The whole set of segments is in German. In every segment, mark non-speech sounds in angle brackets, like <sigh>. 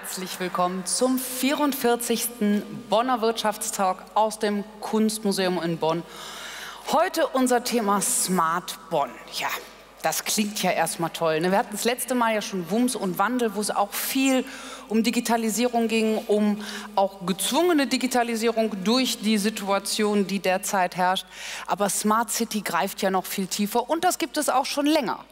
herzlich willkommen zum 44. Bonner Wirtschaftstalk aus dem Kunstmuseum in Bonn. Heute unser Thema Smart Bonn. Ja, das klingt ja erstmal toll. Ne? Wir hatten das letzte Mal ja schon Wumms und Wandel, wo es auch viel um Digitalisierung ging, um auch gezwungene Digitalisierung durch die Situation, die derzeit herrscht. Aber Smart City greift ja noch viel tiefer und das gibt es auch schon länger.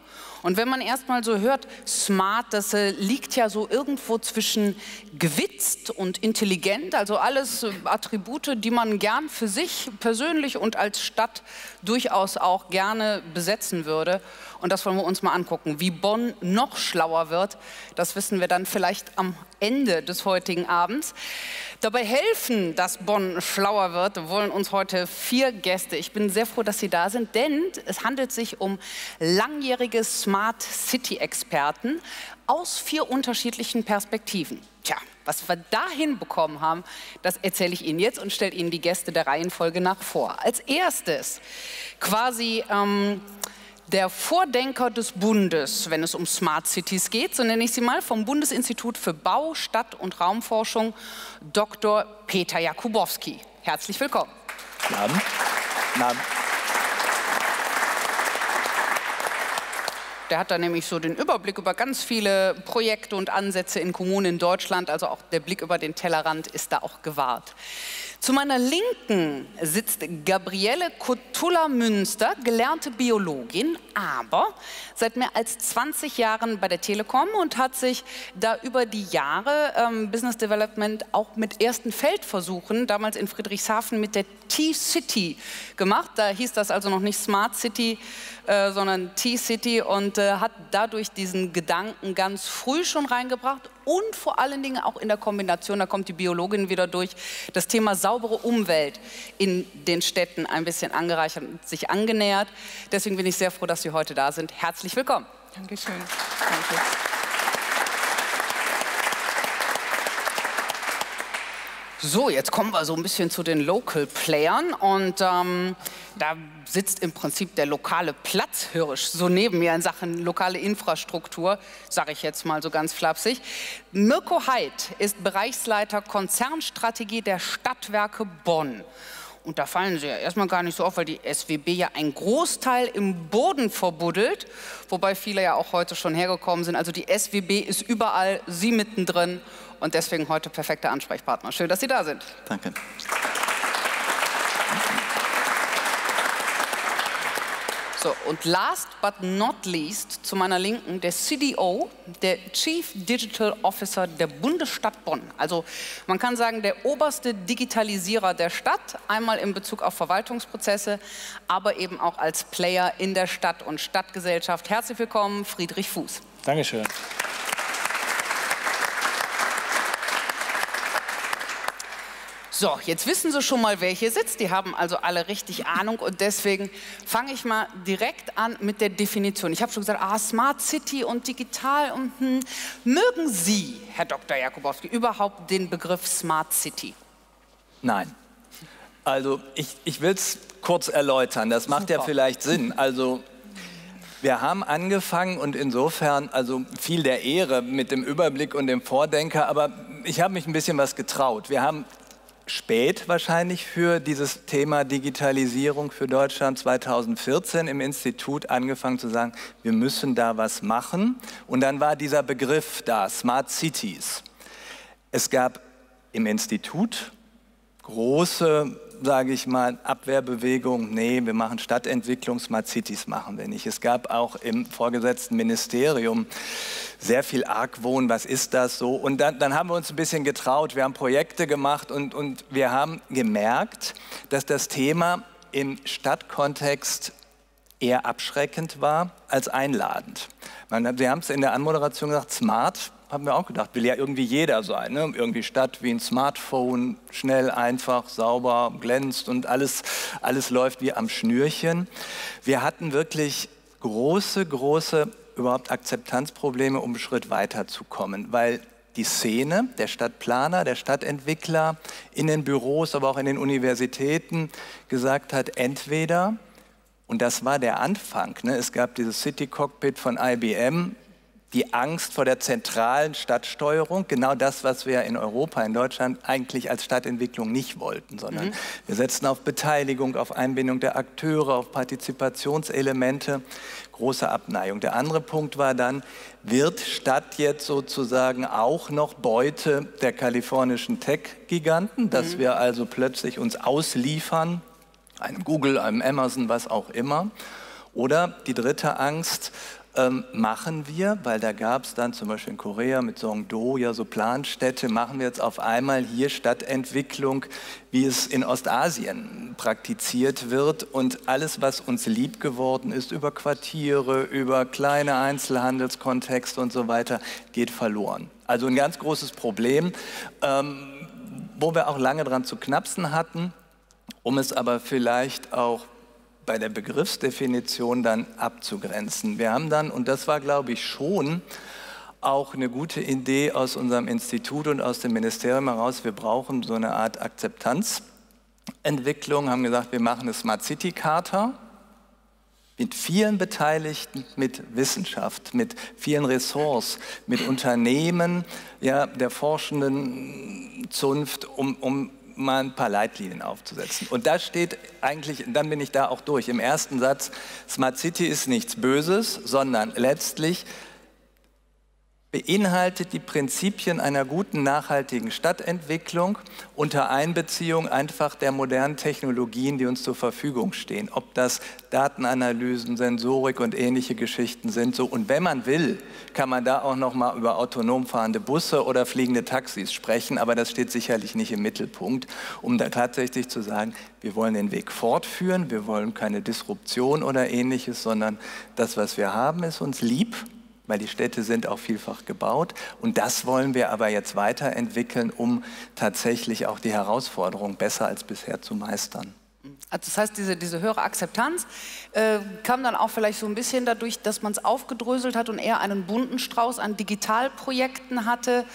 Und wenn man erstmal so hört, smart, das äh, liegt ja so irgendwo zwischen gewitzt und intelligent, also alles äh, Attribute, die man gern für sich persönlich und als Stadt durchaus auch gerne besetzen würde. Und das wollen wir uns mal angucken. Wie Bonn noch schlauer wird, das wissen wir dann vielleicht am Ende des heutigen Abends. Dabei helfen, dass Bonn schlauer wird, wollen uns heute vier Gäste. Ich bin sehr froh, dass Sie da sind, denn es handelt sich um langjährige Smart City Experten aus vier unterschiedlichen Perspektiven. Tja, was wir da hinbekommen haben, das erzähle ich Ihnen jetzt und stelle Ihnen die Gäste der Reihenfolge nach vor. Als erstes quasi ähm, der Vordenker des Bundes, wenn es um Smart Cities geht, so nenne ich sie mal, vom Bundesinstitut für Bau, Stadt- und Raumforschung, Dr. Peter Jakubowski. Herzlich willkommen. Guten Abend. Guten Abend. Der hat da nämlich so den Überblick über ganz viele Projekte und Ansätze in Kommunen in Deutschland. Also auch der Blick über den Tellerrand ist da auch gewahrt. Zu meiner Linken sitzt Gabriele Kotulla-Münster, gelernte Biologin, aber seit mehr als 20 Jahren bei der Telekom und hat sich da über die Jahre ähm, Business Development auch mit ersten Feldversuchen, damals in Friedrichshafen mit der T-City gemacht. Da hieß das also noch nicht Smart City, äh, sondern T-City und äh, hat dadurch diesen Gedanken ganz früh schon reingebracht und vor allen Dingen auch in der Kombination, da kommt die Biologin wieder durch, das Thema saubere Umwelt in den Städten ein bisschen angereichert und sich angenähert. Deswegen bin ich sehr froh, dass Sie heute da sind. Herzlich willkommen. Dankeschön. Danke. So, jetzt kommen wir so ein bisschen zu den Local Playern und ähm, da sitzt im Prinzip der lokale Platzhirsch so neben mir in Sachen lokale Infrastruktur, sage ich jetzt mal so ganz flapsig. Mirko Heid ist Bereichsleiter Konzernstrategie der Stadtwerke Bonn. Und da fallen sie ja erstmal gar nicht so auf, weil die SWB ja einen Großteil im Boden verbuddelt, wobei viele ja auch heute schon hergekommen sind. Also die SWB ist überall, sie mittendrin und deswegen heute perfekter Ansprechpartner. Schön, dass Sie da sind. Danke. So, und last but not least zu meiner Linken der CDO, der Chief Digital Officer der Bundesstadt Bonn. Also man kann sagen, der oberste Digitalisierer der Stadt, einmal in Bezug auf Verwaltungsprozesse, aber eben auch als Player in der Stadt und Stadtgesellschaft. Herzlich willkommen, Friedrich Fuß. Dankeschön. So, jetzt wissen Sie schon mal, wer hier sitzt. Die haben also alle richtig Ahnung und deswegen fange ich mal direkt an mit der Definition. Ich habe schon gesagt, ah, Smart City und digital. Und, hm. Mögen Sie, Herr Dr. Jakubowski, überhaupt den Begriff Smart City? Nein. Also ich, ich will es kurz erläutern. Das macht Super. ja vielleicht Sinn. Also wir haben angefangen und insofern also viel der Ehre mit dem Überblick und dem Vordenker, aber ich habe mich ein bisschen was getraut. Wir haben spät wahrscheinlich für dieses Thema Digitalisierung für Deutschland 2014 im Institut angefangen zu sagen, wir müssen da was machen. Und dann war dieser Begriff da, Smart Cities. Es gab im Institut große sage ich mal, Abwehrbewegung, nee, wir machen Stadtentwicklung, Smart Cities machen wir nicht. Es gab auch im vorgesetzten Ministerium sehr viel Argwohn, was ist das so? Und dann, dann haben wir uns ein bisschen getraut, wir haben Projekte gemacht und, und wir haben gemerkt, dass das Thema im Stadtkontext eher abschreckend war als einladend. Wir haben es in der Anmoderation gesagt, smart haben wir auch gedacht, will ja irgendwie jeder sein. Ne? Irgendwie Stadt wie ein Smartphone, schnell, einfach, sauber, glänzt und alles, alles läuft wie am Schnürchen. Wir hatten wirklich große, große überhaupt Akzeptanzprobleme, um einen Schritt weiterzukommen, weil die Szene, der Stadtplaner, der Stadtentwickler in den Büros, aber auch in den Universitäten gesagt hat, entweder, und das war der Anfang, ne, es gab dieses City Cockpit von IBM, die Angst vor der zentralen Stadtsteuerung, genau das, was wir in Europa, in Deutschland eigentlich als Stadtentwicklung nicht wollten, sondern mhm. wir setzen auf Beteiligung, auf Einbindung der Akteure, auf Partizipationselemente, große Abneigung. Der andere Punkt war dann, wird Stadt jetzt sozusagen auch noch Beute der kalifornischen Tech-Giganten, dass mhm. wir also plötzlich uns ausliefern, einem Google, einem Amazon, was auch immer. Oder die dritte Angst, ähm, machen wir, weil da gab es dann zum Beispiel in Korea mit Songdo ja so Planstädte, machen wir jetzt auf einmal hier Stadtentwicklung, wie es in Ostasien praktiziert wird und alles, was uns lieb geworden ist über Quartiere, über kleine Einzelhandelskontexte und so weiter, geht verloren. Also ein ganz großes Problem, ähm, wo wir auch lange dran zu knapsen hatten, um es aber vielleicht auch bei der Begriffsdefinition dann abzugrenzen. Wir haben dann, und das war, glaube ich, schon auch eine gute Idee aus unserem Institut und aus dem Ministerium heraus, wir brauchen so eine Art Akzeptanzentwicklung, haben gesagt, wir machen eine Smart City Charta mit vielen Beteiligten, mit Wissenschaft, mit vielen Ressorts, mit Unternehmen, ja, der forschenden Zunft, um, um mal ein paar Leitlinien aufzusetzen. Und da steht eigentlich, dann bin ich da auch durch, im ersten Satz, Smart City ist nichts Böses, sondern letztlich beinhaltet die Prinzipien einer guten, nachhaltigen Stadtentwicklung unter Einbeziehung einfach der modernen Technologien, die uns zur Verfügung stehen. Ob das Datenanalysen, Sensorik und ähnliche Geschichten sind. So. Und wenn man will, kann man da auch noch mal über autonom fahrende Busse oder fliegende Taxis sprechen, aber das steht sicherlich nicht im Mittelpunkt, um da tatsächlich zu sagen, wir wollen den Weg fortführen, wir wollen keine Disruption oder ähnliches, sondern das, was wir haben, ist uns lieb weil die Städte sind auch vielfach gebaut. Und das wollen wir aber jetzt weiterentwickeln, um tatsächlich auch die Herausforderung besser als bisher zu meistern. Also das heißt, diese, diese höhere Akzeptanz äh, kam dann auch vielleicht so ein bisschen dadurch, dass man es aufgedröselt hat und eher einen bunten Strauß an Digitalprojekten hatte.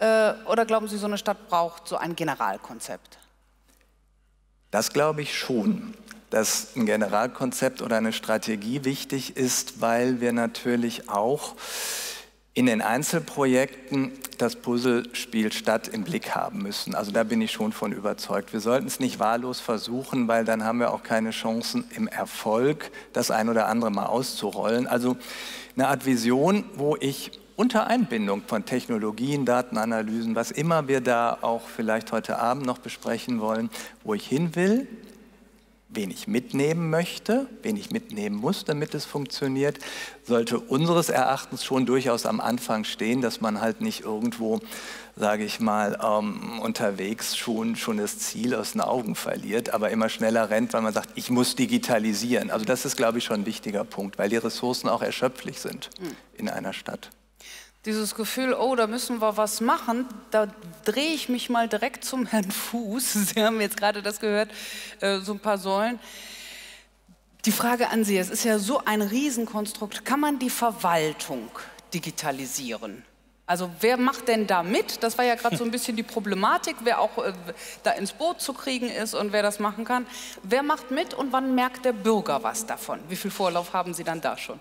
Äh, oder glauben Sie, so eine Stadt braucht so ein Generalkonzept? Das glaube ich schon dass ein Generalkonzept oder eine Strategie wichtig ist, weil wir natürlich auch in den Einzelprojekten das Puzzlespiel Stadt im Blick haben müssen. Also da bin ich schon von überzeugt. Wir sollten es nicht wahllos versuchen, weil dann haben wir auch keine Chancen im Erfolg, das ein oder andere mal auszurollen. Also eine Art Vision, wo ich unter Einbindung von Technologien, Datenanalysen, was immer wir da auch vielleicht heute Abend noch besprechen wollen, wo ich hin will, wen ich mitnehmen möchte, wen ich mitnehmen muss, damit es funktioniert, sollte unseres Erachtens schon durchaus am Anfang stehen, dass man halt nicht irgendwo, sage ich mal, ähm, unterwegs schon, schon das Ziel aus den Augen verliert, aber immer schneller rennt, weil man sagt, ich muss digitalisieren. Also das ist, glaube ich, schon ein wichtiger Punkt, weil die Ressourcen auch erschöpflich sind hm. in einer Stadt dieses Gefühl, oh, da müssen wir was machen, da drehe ich mich mal direkt zum Herrn Fuß. <laughs> Sie haben jetzt gerade das gehört, äh, so ein paar Säulen. Die Frage an Sie, es ist ja so ein Riesenkonstrukt, kann man die Verwaltung digitalisieren? Also wer macht denn da mit? Das war ja gerade so ein bisschen die Problematik, wer auch äh, da ins Boot zu kriegen ist und wer das machen kann. Wer macht mit und wann merkt der Bürger was davon? Wie viel Vorlauf haben Sie dann da schon?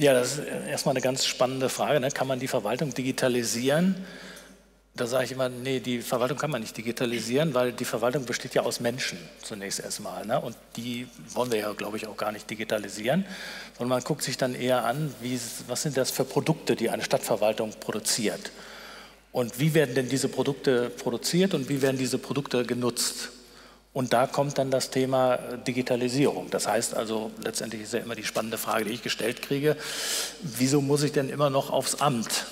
Ja, das ist erstmal eine ganz spannende Frage. Ne? Kann man die Verwaltung digitalisieren? Da sage ich immer, nee, die Verwaltung kann man nicht digitalisieren, weil die Verwaltung besteht ja aus Menschen zunächst erstmal. Ne? Und die wollen wir ja, glaube ich, auch gar nicht digitalisieren, sondern man guckt sich dann eher an, wie, was sind das für Produkte, die eine Stadtverwaltung produziert. Und wie werden denn diese Produkte produziert und wie werden diese Produkte genutzt? Und da kommt dann das Thema äh, Digitalisierung. Das heißt also, letztendlich ist ja immer die spannende Frage, die ich gestellt kriege, wieso muss ich denn immer noch aufs Amt?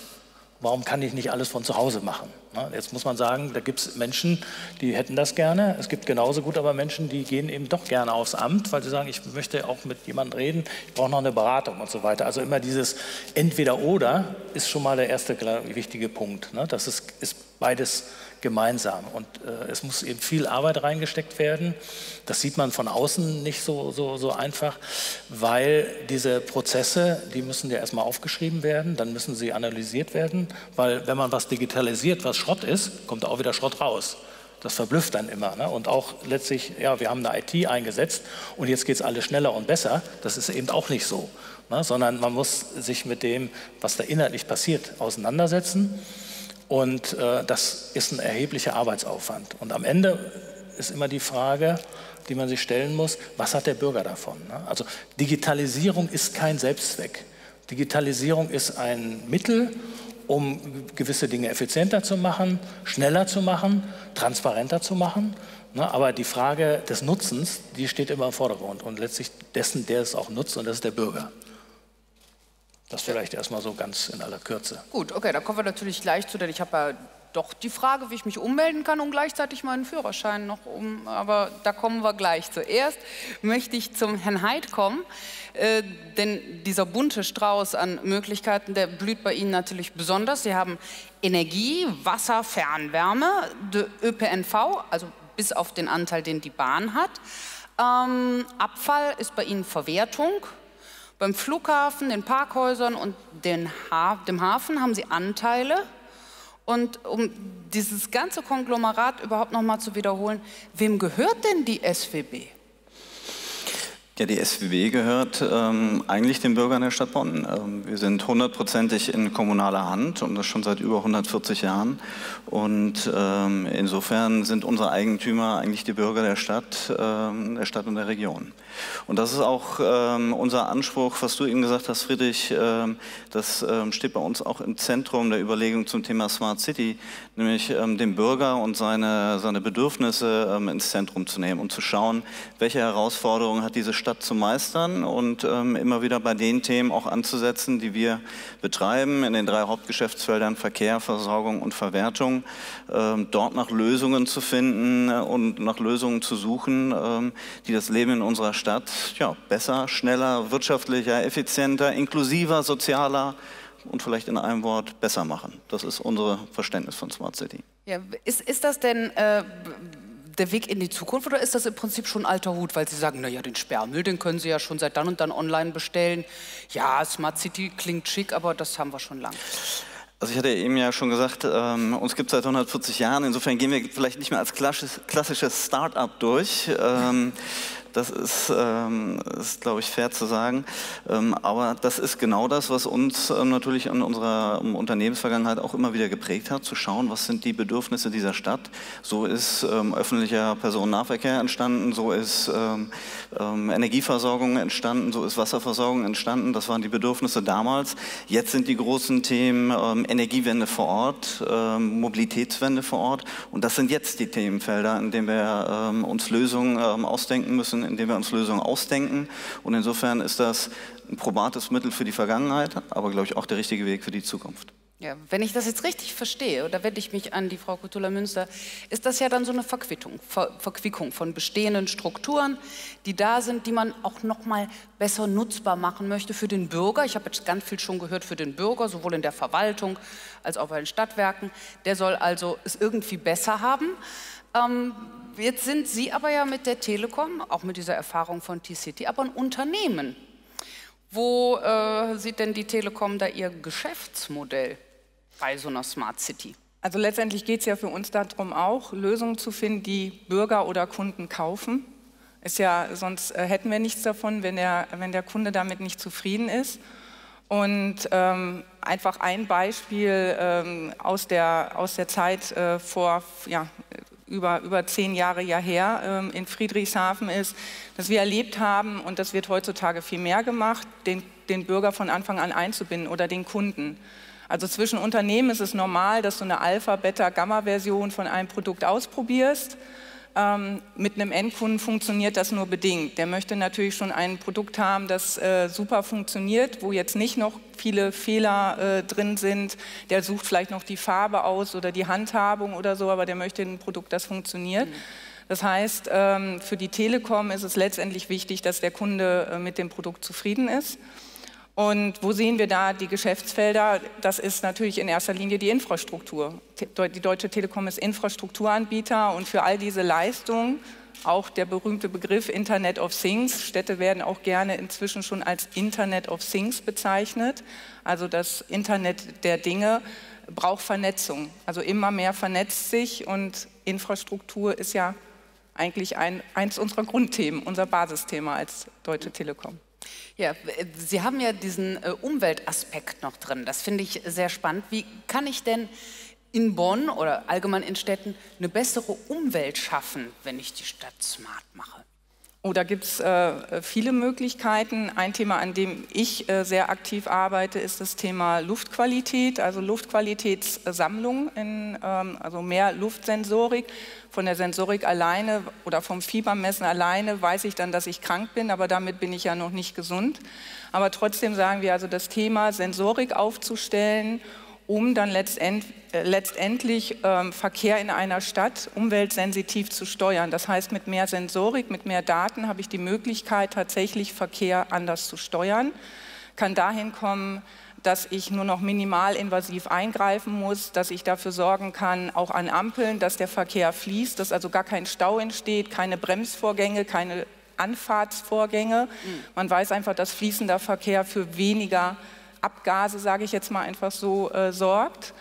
Warum kann ich nicht alles von zu Hause machen? Jetzt muss man sagen, da gibt es Menschen, die hätten das gerne. Es gibt genauso gut aber Menschen, die gehen eben doch gerne aufs Amt, weil sie sagen, ich möchte auch mit jemandem reden, ich brauche noch eine Beratung und so weiter. Also immer dieses Entweder-Oder ist schon mal der erste wichtige Punkt. Ne? Das ist, ist beides gemeinsam. Und äh, es muss eben viel Arbeit reingesteckt werden. Das sieht man von außen nicht so, so, so einfach, weil diese Prozesse, die müssen ja erstmal aufgeschrieben werden, dann müssen sie analysiert werden, weil wenn man was digitalisiert, was Schrott ist, kommt auch wieder Schrott raus. Das verblüfft dann immer. Ne? Und auch letztlich, ja, wir haben eine IT eingesetzt und jetzt geht es alles schneller und besser. Das ist eben auch nicht so. Ne? Sondern man muss sich mit dem, was da inhaltlich passiert, auseinandersetzen. Und äh, das ist ein erheblicher Arbeitsaufwand. Und am Ende ist immer die Frage, die man sich stellen muss, was hat der Bürger davon? Ne? Also Digitalisierung ist kein Selbstzweck. Digitalisierung ist ein Mittel, um gewisse Dinge effizienter zu machen, schneller zu machen, transparenter zu machen. Ne? Aber die Frage des Nutzens, die steht immer im Vordergrund und letztlich dessen, der es auch nutzt, und das ist der Bürger. Das vielleicht erstmal so ganz in aller Kürze. Gut, okay, da kommen wir natürlich gleich zu, denn ich habe ja doch die Frage, wie ich mich ummelden kann und gleichzeitig meinen Führerschein noch um. Aber da kommen wir gleich. Zuerst möchte ich zum Herrn Heid kommen, äh, denn dieser bunte Strauß an Möglichkeiten, der blüht bei Ihnen natürlich besonders. Sie haben Energie, Wasser, Fernwärme, ÖPNV, also bis auf den Anteil, den die Bahn hat. Ähm, Abfall ist bei Ihnen Verwertung. Beim Flughafen, den Parkhäusern und den ha dem Hafen haben Sie Anteile. Und um dieses ganze Konglomerat überhaupt noch mal zu wiederholen, wem gehört denn die SWB? Ja, die SWB gehört ähm, eigentlich den Bürgern der Stadt Bonn. Ähm, wir sind hundertprozentig in kommunaler Hand und das schon seit über 140 Jahren. Und ähm, insofern sind unsere Eigentümer eigentlich die Bürger der Stadt, ähm, der Stadt und der Region. Und das ist auch ähm, unser Anspruch, was du eben gesagt hast, Friedrich. Ähm, das steht bei uns auch im Zentrum der Überlegung zum Thema Smart City, nämlich den Bürger und seine, seine Bedürfnisse ins Zentrum zu nehmen und zu schauen, welche Herausforderungen hat diese Stadt Stadt zu meistern und ähm, immer wieder bei den Themen auch anzusetzen, die wir betreiben, in den drei Hauptgeschäftsfeldern Verkehr, Versorgung und Verwertung, ähm, dort nach Lösungen zu finden und nach Lösungen zu suchen, ähm, die das Leben in unserer Stadt ja, besser, schneller, wirtschaftlicher, effizienter, inklusiver, sozialer und vielleicht in einem Wort besser machen. Das ist unser Verständnis von Smart City. Ja, ist, ist das denn äh, der Weg in die Zukunft oder ist das im Prinzip schon alter Hut, weil Sie sagen, naja, den Sperrmüll, den können Sie ja schon seit dann und dann online bestellen. Ja, Smart City klingt schick, aber das haben wir schon lange. Also ich hatte eben ja schon gesagt, ähm, uns gibt es seit 140 Jahren, insofern gehen wir vielleicht nicht mehr als klassisches Start-up durch. Ähm, das ist, ähm, ist glaube ich, fair zu sagen. Ähm, aber das ist genau das, was uns ähm, natürlich in unserer ähm, Unternehmensvergangenheit auch immer wieder geprägt hat, zu schauen, was sind die Bedürfnisse dieser Stadt. So ist ähm, öffentlicher Personennahverkehr entstanden, so ist ähm, Energieversorgung entstanden, so ist Wasserversorgung entstanden. Das waren die Bedürfnisse damals. Jetzt sind die großen Themen Energiewende vor Ort, Mobilitätswende vor Ort. Und das sind jetzt die Themenfelder, in denen wir uns Lösungen ausdenken müssen, indem wir uns Lösungen ausdenken. Und insofern ist das ein probates Mittel für die Vergangenheit, aber glaube ich auch der richtige Weg für die Zukunft. Ja, wenn ich das jetzt richtig verstehe, oder wende ich mich an die Frau Kutula Münster, ist das ja dann so eine Verquittung, Ver Verquickung von bestehenden Strukturen, die da sind, die man auch noch mal besser nutzbar machen möchte für den Bürger. Ich habe jetzt ganz viel schon gehört für den Bürger, sowohl in der Verwaltung als auch bei den Stadtwerken. Der soll also es irgendwie besser haben. Ähm, jetzt sind Sie aber ja mit der Telekom, auch mit dieser Erfahrung von T-City, aber ein Unternehmen. Wo äh, sieht denn die Telekom da ihr Geschäftsmodell bei so einer Smart City? Also letztendlich geht es ja für uns darum auch, Lösungen zu finden, die Bürger oder Kunden kaufen. Ist ja, sonst äh, hätten wir nichts davon, wenn der, wenn der Kunde damit nicht zufrieden ist. Und ähm, einfach ein Beispiel ähm, aus, der, aus der Zeit äh, vor ja, über, über zehn Jahre ja her ähm, in Friedrichshafen ist, dass wir erlebt haben, und das wird heutzutage viel mehr gemacht, den, den Bürger von Anfang an einzubinden oder den Kunden. Also zwischen Unternehmen ist es normal, dass du eine Alpha, Beta, Gamma-Version von einem Produkt ausprobierst ähm, mit einem Endkunden funktioniert das nur bedingt. Der möchte natürlich schon ein Produkt haben, das äh, super funktioniert, wo jetzt nicht noch viele Fehler äh, drin sind. Der sucht vielleicht noch die Farbe aus oder die Handhabung oder so, aber der möchte ein Produkt, das funktioniert. Mhm. Das heißt, ähm, für die Telekom ist es letztendlich wichtig, dass der Kunde äh, mit dem Produkt zufrieden ist. Und wo sehen wir da die Geschäftsfelder? Das ist natürlich in erster Linie die Infrastruktur. Die Deutsche Telekom ist Infrastrukturanbieter und für all diese Leistungen, auch der berühmte Begriff Internet of Things, Städte werden auch gerne inzwischen schon als Internet of Things bezeichnet, also das Internet der Dinge braucht Vernetzung. Also immer mehr vernetzt sich und Infrastruktur ist ja eigentlich ein, eins unserer Grundthemen, unser Basisthema als Deutsche Telekom. Ja, Sie haben ja diesen äh, Umweltaspekt noch drin. Das finde ich sehr spannend. Wie kann ich denn in Bonn oder allgemein in Städten eine bessere Umwelt schaffen, wenn ich die Stadt smart mache? Oh, da gibt es äh, viele Möglichkeiten. Ein Thema, an dem ich äh, sehr aktiv arbeite, ist das Thema Luftqualität, also Luftqualitätssammlung, in, ähm, also mehr Luftsensorik. Von der Sensorik alleine oder vom Fiebermessen alleine weiß ich dann, dass ich krank bin, aber damit bin ich ja noch nicht gesund. Aber trotzdem sagen wir also, das Thema Sensorik aufzustellen um dann letztend, äh, letztendlich ähm, Verkehr in einer Stadt umweltsensitiv zu steuern. Das heißt, mit mehr Sensorik, mit mehr Daten habe ich die Möglichkeit, tatsächlich Verkehr anders zu steuern, kann dahin kommen, dass ich nur noch minimal invasiv eingreifen muss, dass ich dafür sorgen kann, auch an Ampeln, dass der Verkehr fließt, dass also gar kein Stau entsteht, keine Bremsvorgänge, keine Anfahrtsvorgänge. Mhm. Man weiß einfach, dass fließender Verkehr für weniger Abgase, sage ich jetzt mal einfach so, äh, sorgt.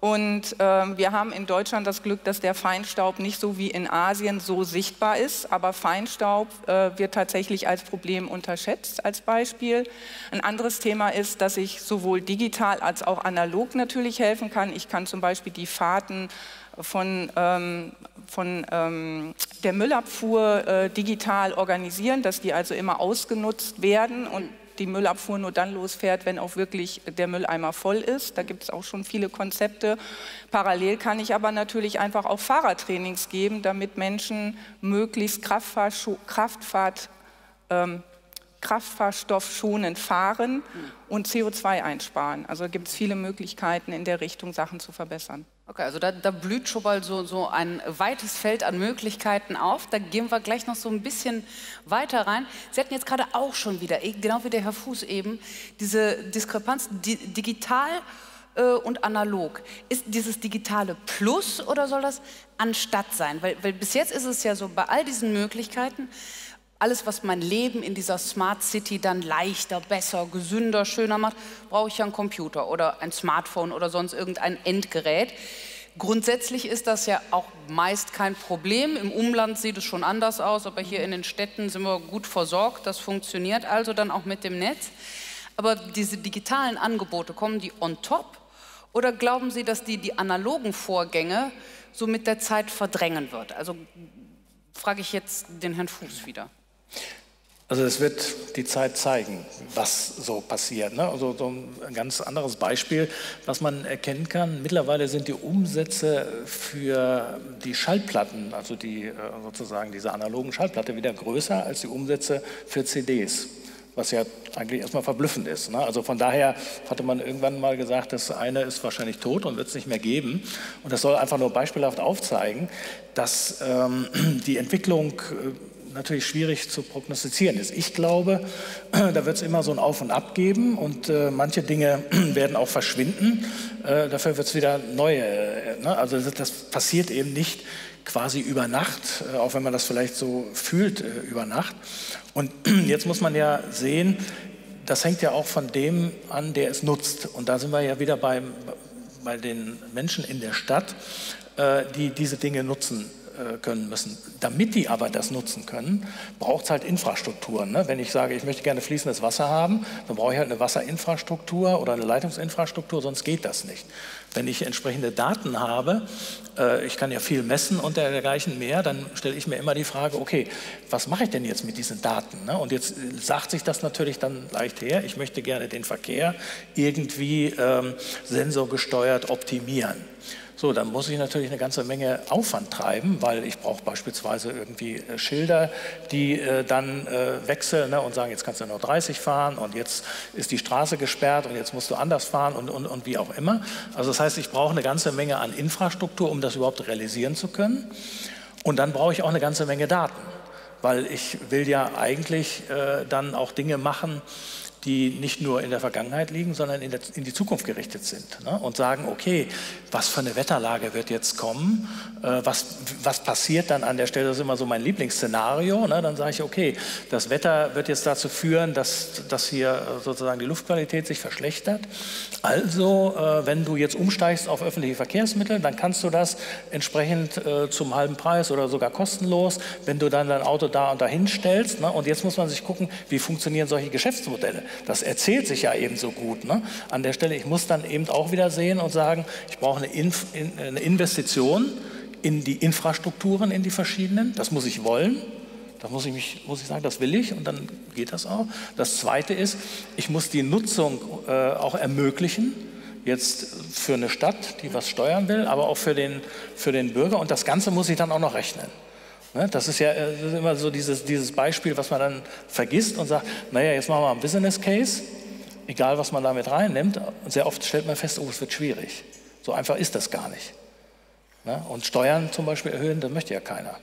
Und ähm, wir haben in Deutschland das Glück, dass der Feinstaub nicht so wie in Asien so sichtbar ist. Aber Feinstaub äh, wird tatsächlich als Problem unterschätzt, als Beispiel. Ein anderes Thema ist, dass ich sowohl digital als auch analog natürlich helfen kann. Ich kann zum Beispiel die Fahrten von, ähm, von ähm, der Müllabfuhr äh, digital organisieren, dass die also immer ausgenutzt werden und die Müllabfuhr nur dann losfährt, wenn auch wirklich der Mülleimer voll ist. Da gibt es auch schon viele Konzepte. Parallel kann ich aber natürlich einfach auch Fahrertrainings geben, damit Menschen möglichst Kraftfahr Kraftfahrt, ähm, kraftfahrstoffschonend fahren und CO2 einsparen. Also gibt es viele Möglichkeiten in der Richtung, Sachen zu verbessern. Okay, also da, da, blüht schon mal so, so ein weites Feld an Möglichkeiten auf. Da gehen wir gleich noch so ein bisschen weiter rein. Sie hatten jetzt gerade auch schon wieder, eh, genau wie der Herr Fuß eben, diese Diskrepanz di digital äh, und analog. Ist dieses digitale Plus oder soll das anstatt sein? Weil, weil bis jetzt ist es ja so, bei all diesen Möglichkeiten, alles, was mein Leben in dieser Smart City dann leichter, besser, gesünder, schöner macht, brauche ich ja einen Computer oder ein Smartphone oder sonst irgendein Endgerät. Grundsätzlich ist das ja auch meist kein Problem. Im Umland sieht es schon anders aus, aber hier in den Städten sind wir gut versorgt. Das funktioniert also dann auch mit dem Netz. Aber diese digitalen Angebote, kommen die on top? Oder glauben Sie, dass die die analogen Vorgänge so mit der Zeit verdrängen wird? Also frage ich jetzt den Herrn Fuß wieder. Also es wird die Zeit zeigen, was so passiert. Ne? Also so ein ganz anderes Beispiel, was man erkennen kann. Mittlerweile sind die Umsätze für die Schallplatten, also die äh, sozusagen diese analogen Schallplatte, wieder größer als die Umsätze für CDs. Was ja eigentlich erstmal verblüffend ist. Ne? Also von daher hatte man irgendwann mal gesagt, das eine ist wahrscheinlich tot und wird es nicht mehr geben. Und das soll einfach nur beispielhaft aufzeigen, dass ähm, <clears throat> die Entwicklung äh, natürlich schwierig zu prognostizieren ist. Ich glaube, <clears throat> da wird es immer so ein Auf und Ab geben und äh, manche Dinge <clears throat> werden auch verschwinden. Äh, dafür wird es wieder neue. Äh, ne? Also das, das, passiert eben nicht quasi über Nacht, äh, auch wenn man das vielleicht so fühlt äh, über Nacht. Und <clears throat> jetzt muss man ja sehen, das hängt ja auch von dem an, der es nutzt. Und da sind wir ja wieder beim, bei den Menschen in der Stadt, äh, die diese Dinge nutzen können müssen. Damit die aber das nutzen können, braucht es halt Infrastrukturen. Ne? Wenn ich sage, ich möchte gerne fließendes Wasser haben, dann brauche ich halt eine Wasserinfrastruktur oder eine Leitungsinfrastruktur, sonst geht das nicht. Wenn ich entsprechende Daten habe, äh, ich kann ja viel messen und dergleichen mehr, dann stelle ich mir immer die Frage, okay, was mache ich denn jetzt mit diesen Daten? Ne? Und jetzt sagt sich das natürlich dann leicht her, ich möchte gerne den Verkehr irgendwie ähm, sensorgesteuert optimieren. So, dann muss ich natürlich eine ganze Menge Aufwand treiben, weil ich brauche beispielsweise irgendwie äh, Schilder, die äh, dann äh, wechseln ne, und sagen, jetzt kannst du nur 30 fahren und jetzt ist die Straße gesperrt und jetzt musst du anders fahren und, und, und wie auch immer. Also das heißt, ich brauche eine ganze Menge an Infrastruktur, um das überhaupt realisieren zu können. Und dann brauche ich auch eine ganze Menge Daten, weil ich will ja eigentlich äh, dann auch Dinge machen, die nicht nur in der Vergangenheit liegen, sondern in, der, in die Zukunft gerichtet sind. Ne? Und sagen, okay, was für eine Wetterlage wird jetzt kommen? Äh, was, was passiert dann an der Stelle? Das ist immer so mein Lieblingsszenario. Ne? Dann sage ich, okay, das Wetter wird jetzt dazu führen, dass, dass hier sozusagen die Luftqualität sich verschlechtert. Also, äh, wenn du jetzt umsteigst auf öffentliche Verkehrsmittel, dann kannst du das entsprechend äh, zum halben Preis oder sogar kostenlos, wenn du dann dein Auto da und dahin stellst. Ne? Und jetzt muss man sich gucken, wie funktionieren solche Geschäftsmodelle. Das erzählt sich ja eben so gut. Ne? An der Stelle, ich muss dann eben auch wieder sehen und sagen, ich brauche eine, Inf eine Investition in die Infrastrukturen, in die verschiedenen. Das muss ich wollen. Da muss ich, mich, muss ich sagen, das will ich und dann geht das auch. Das Zweite ist, ich muss die Nutzung äh, auch ermöglichen, jetzt für eine Stadt, die was steuern will, aber auch für den, für den Bürger. Und das Ganze muss ich dann auch noch rechnen. Ne, das ist ja äh, das ist immer so dieses, dieses Beispiel, was man dann vergisst und sagt, naja, jetzt machen wir einen Business Case, egal was man damit reinnimmt. Und sehr oft stellt man fest, oh, es wird schwierig. So einfach ist das gar nicht. Ne, und Steuern zum Beispiel erhöhen, das möchte ja keiner.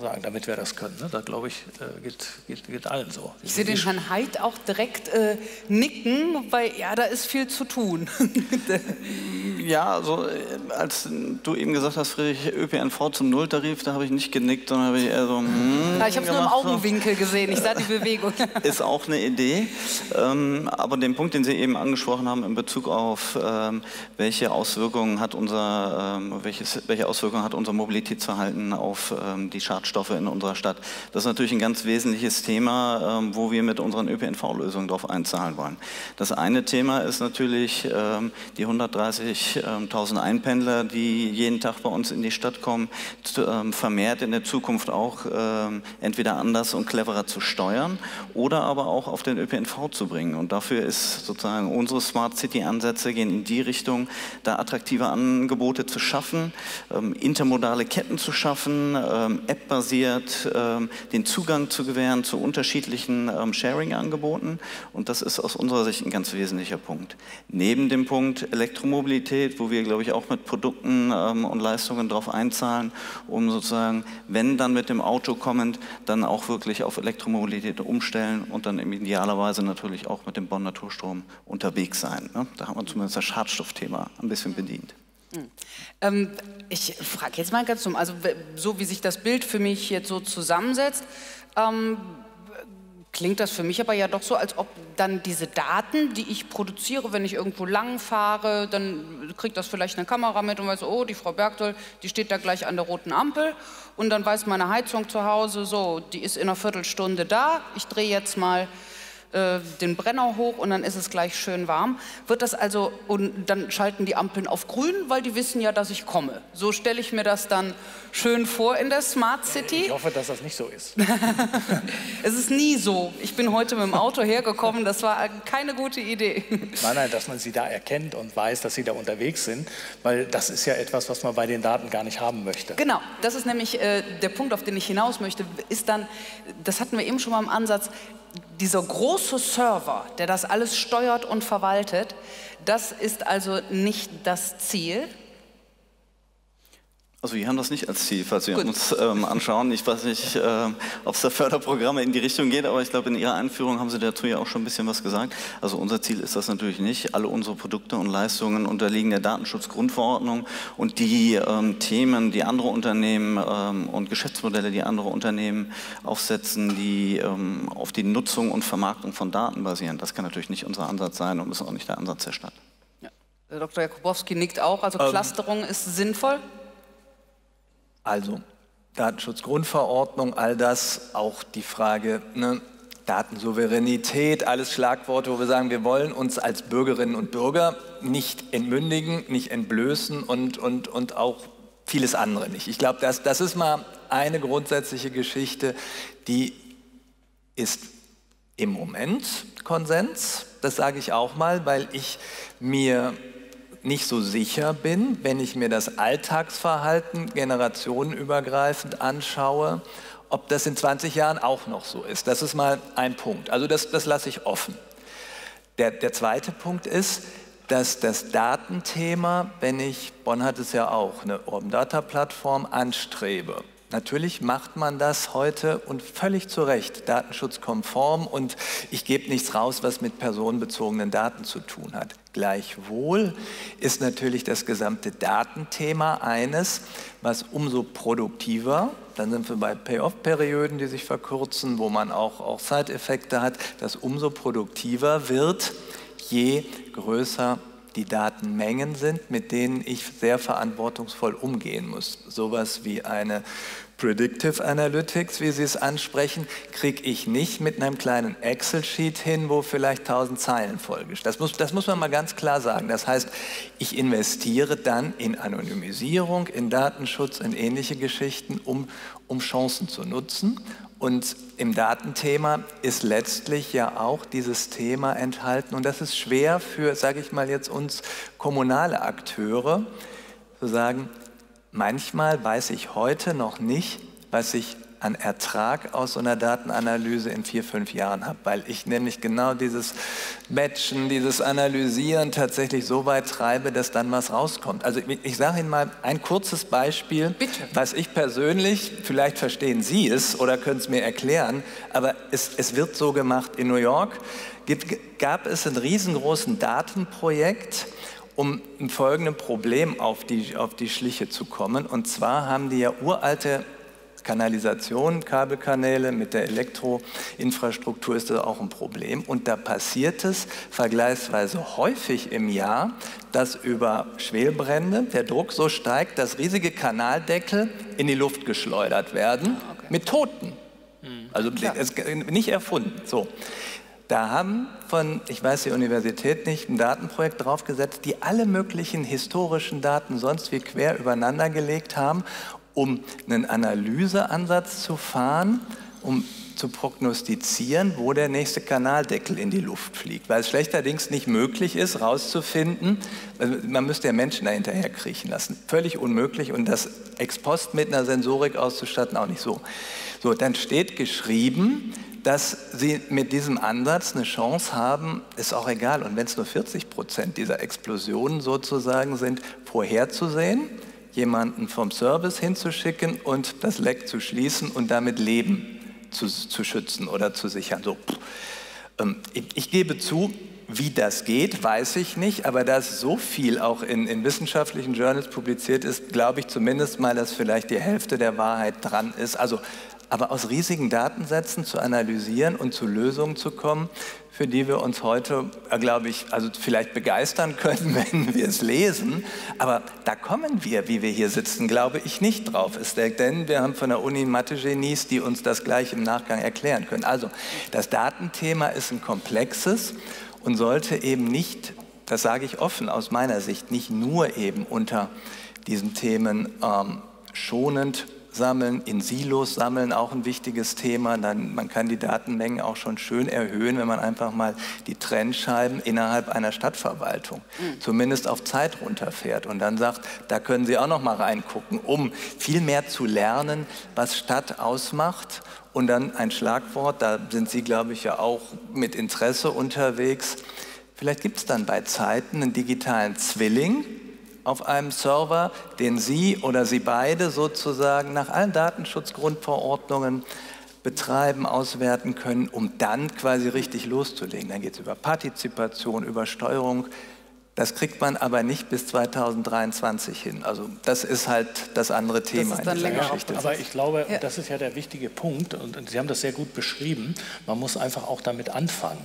Sagen, damit wir das können. Ne? Da glaube ich, äh, geht, geht, geht, allen so. Ich sehe den Herrn Heid auch direkt äh, nicken, weil ja, da ist viel zu tun. <laughs> ja, also äh, als du eben gesagt hast, Friedrich, ÖPNV zum Nulltarif, da habe ich nicht genickt, sondern habe ich eher so. Mm, ja, ich habe es nur im Augenwinkel gesehen, ich sah die Bewegung. <laughs> ist auch eine Idee. Ähm, aber den Punkt, den Sie eben angesprochen haben in Bezug auf ähm, welche Auswirkungen hat unser, ähm, welches, welche Auswirkungen hat unser Mobilitätsverhalten auf ähm, die Schadstoffe Schadstoffe in unserer Stadt. Das ist natürlich ein ganz wesentliches Thema, ähm, wo wir mit unseren ÖPNV-Lösungen darauf einzahlen wollen. Das eine Thema ist natürlich ähm, die 130.000 Einpendler, die jeden Tag bei uns in die Stadt kommen, ähm, vermehrt in der Zukunft auch entweder anders und cleverer zu steuern oder aber auch auf den ÖPNV zu bringen. Und dafür ist sozusagen unsere Smart City-Ansätze gehen in die Richtung, da attraktive Angebote zu schaffen, intermodale Ketten zu schaffen, App webbasiert ähm, den Zugang zu gewähren zu unterschiedlichen ähm, Sharing-Angeboten. Und das ist aus unserer Sicht ein ganz wesentlicher Punkt. Neben dem Punkt Elektromobilität, wo wir, glaube ich, auch mit Produkten ähm, und Leistungen darauf einzahlen, um sozusagen, wenn dann mit dem Auto kommend, dann auch wirklich auf Elektromobilität umstellen und dann idealerweise natürlich auch mit dem Bonn Naturstrom unterwegs sein. Ne? Da haben wir zumindest das Schadstoffthema ein bisschen bedient. Hm. Ähm, ich frage jetzt mal ganz dumm, also so wie sich das Bild für mich jetzt so zusammensetzt, ähm, klingt das für mich aber ja doch so, als ob dann diese Daten, die ich produziere, wenn ich irgendwo lang fahre, dann kriegt das vielleicht eine Kamera mit und weiß, oh, die Frau Bergdoll, die steht da gleich an der roten Ampel und dann weiß meine Heizung zu Hause, so, die ist in einer Viertelstunde da, ich drehe jetzt mal äh, den Brenner hoch und dann ist es gleich schön warm. Wird das also, und dann schalten die Ampeln auf grün, weil die wissen ja, dass ich komme. So stelle ich mir das dann schön vor in der Smart City. Ich hoffe, dass das nicht so ist. <laughs> es ist nie so. Ich bin heute mit dem Auto hergekommen, das war keine gute Idee. Nein, nein, dass man sie da erkennt und weiß, dass sie da unterwegs sind, weil das ist ja etwas, was man bei den Daten gar nicht haben möchte. Genau, das ist nämlich äh, der Punkt, auf den ich hinaus möchte, ist dann, das hatten wir eben schon mal im Ansatz, dieser große Server, der das alles steuert und verwaltet, das ist also nicht das Ziel, also wir haben das nicht als Ziel, falls wir Gut. uns ähm, anschauen. Ich weiß nicht, äh, ob es da Förderprogramme in die Richtung geht, aber ich glaube, in Ihrer Einführung haben Sie dazu ja auch schon ein bisschen was gesagt. Also unser Ziel ist das natürlich nicht. Alle unsere Produkte und Leistungen unterliegen der Datenschutzgrundverordnung und die ähm, Themen, die andere Unternehmen ähm, und Geschäftsmodelle, die andere Unternehmen aufsetzen, die ähm, auf die Nutzung und Vermarktung von Daten basieren, das kann natürlich nicht unser Ansatz sein und ist auch nicht der Ansatz der Stadt. Ja. Der Dr. Jakubowski nickt auch, also ähm, Clusterung ist sinnvoll? Also Datenschutzgrundverordnung, all das, auch die Frage ne, Datensouveränität, alles Schlagworte, wo wir sagen, wir wollen uns als Bürgerinnen und Bürger nicht entmündigen, nicht entblößen und, und, und auch vieles andere nicht. Ich glaube, das, das ist mal eine grundsätzliche Geschichte, die ist im Moment Konsens, das sage ich auch mal, weil ich mir nicht so sicher bin, wenn ich mir das Alltagsverhalten generationenübergreifend anschaue, ob das in 20 Jahren auch noch so ist. Das ist mal ein Punkt. Also das, das lasse ich offen. Der, der zweite Punkt ist, dass das Datenthema, wenn ich, Bonn hat es ja auch, eine Open Data Plattform anstrebe, Natürlich macht man das heute und völlig zu Recht, datenschutzkonform und ich gebe nichts raus, was mit personenbezogenen Daten zu tun hat. Gleichwohl ist natürlich das gesamte Datenthema eines, was umso produktiver, dann sind wir bei Payoff-Perioden, die sich verkürzen, wo man auch, auch Side-Effekte hat, das umso produktiver wird, je größer die Datenmengen sind, mit denen ich sehr verantwortungsvoll umgehen muss. Sowas wie eine Predictive Analytics, wie Sie es ansprechen, kriege ich nicht mit einem kleinen Excel-Sheet hin, wo vielleicht 1000 Zeilen folgen. Das muss, das muss man mal ganz klar sagen. Das heißt, ich investiere dann in Anonymisierung, in Datenschutz, in ähnliche Geschichten, um, um Chancen zu nutzen. Und im Datenthema ist letztlich ja auch dieses Thema enthalten. Und das ist schwer für, sage ich mal jetzt, uns kommunale Akteure zu sagen, manchmal weiß ich heute noch nicht, was ich an Ertrag aus so einer Datenanalyse in vier, fünf Jahren habe, weil ich nämlich genau dieses Matchen, dieses Analysieren tatsächlich so weit treibe, dass dann was rauskommt. Also ich, ich sage Ihnen mal ein kurzes Beispiel, Bitte. was ich persönlich, vielleicht verstehen Sie es oder können es mir erklären, aber es, es wird so gemacht. In New York gibt, gab es ein riesengroßen Datenprojekt, um ein folgendes Problem auf die, auf die Schliche zu kommen. Und zwar haben die ja uralte Kanalisation, Kabelkanäle, mit der Elektroinfrastruktur ist das auch ein Problem. Und da passiert es vergleichsweise häufig im Jahr, dass über Schwelbrände der Druck so steigt, dass riesige Kanaldeckel in die Luft geschleudert werden ah, okay. mit Toten. Hm. Also nicht erfunden. So. Da haben von, ich weiß die Universität nicht, ein Datenprojekt draufgesetzt, die alle möglichen historischen Daten sonst wie quer übereinander gelegt haben, um einen Analyseansatz zu fahren, um zu prognostizieren, wo der nächste Kanaldeckel in die Luft fliegt. Weil es schlechterdings nicht möglich ist, herauszufinden, also man müsste ja Menschen dahinterher kriechen lassen. Völlig unmöglich und das ex post mit einer Sensorik auszustatten auch nicht so. So, dann steht geschrieben, dass sie mit diesem Ansatz eine Chance haben, ist auch egal, und wenn es nur 40 Prozent dieser Explosionen sozusagen sind, vorherzusehen, jemanden vom Service hinzuschicken und das Leck zu schließen und damit Leben zu, zu schützen oder zu sichern. So, ähm, ich, ich gebe zu, wie das geht, weiß ich nicht, aber da so viel auch in, in, wissenschaftlichen Journals publiziert ist, glaube ich zumindest mal, dass vielleicht die Hälfte der Wahrheit dran ist. Also aber aus riesigen Datensätzen zu analysieren und zu Lösungen zu kommen, für die wir uns heute, äh, glaube ich, also vielleicht begeistern <laughs> können, wenn wir es lesen. Aber da kommen wir, wie wir hier sitzen, glaube ich, nicht drauf. Denn wir haben von der Uni Mathe-Genies, die uns das gleich im Nachgang erklären können. Also das Datenthema ist ein komplexes und sollte eben nicht, das sage ich offen aus meiner Sicht, nicht nur eben unter diesen Themen ähm, schonend sammeln, in Silos sammeln, auch ein wichtiges Thema. Dann, man kann die Datenmengen auch schon schön erhöhen, wenn man einfach mal die Trennscheiben innerhalb einer Stadtverwaltung mhm. zumindest auf Zeit runterfährt und dann sagt, da können Sie auch noch mal reingucken, um viel mehr zu lernen, was Stadt ausmacht. Und dann ein Schlagwort, da sind Sie, glaube ich, ja auch mit Interesse unterwegs. Vielleicht gibt es dann bei Zeiten einen digitalen Zwilling, auf einem Server, den Sie oder Sie beide sozusagen nach allen Datenschutzgrundverordnungen betreiben, auswerten können, um dann quasi richtig loszulegen. Dann geht es über Partizipation, über Steuerung. Das kriegt man aber nicht bis 2023 hin. Also das ist halt das andere Thema das in dieser Geschichte. Aber ich glaube, ja. das ist ja der wichtige Punkt und Sie haben das sehr gut beschrieben. Man muss einfach auch damit anfangen.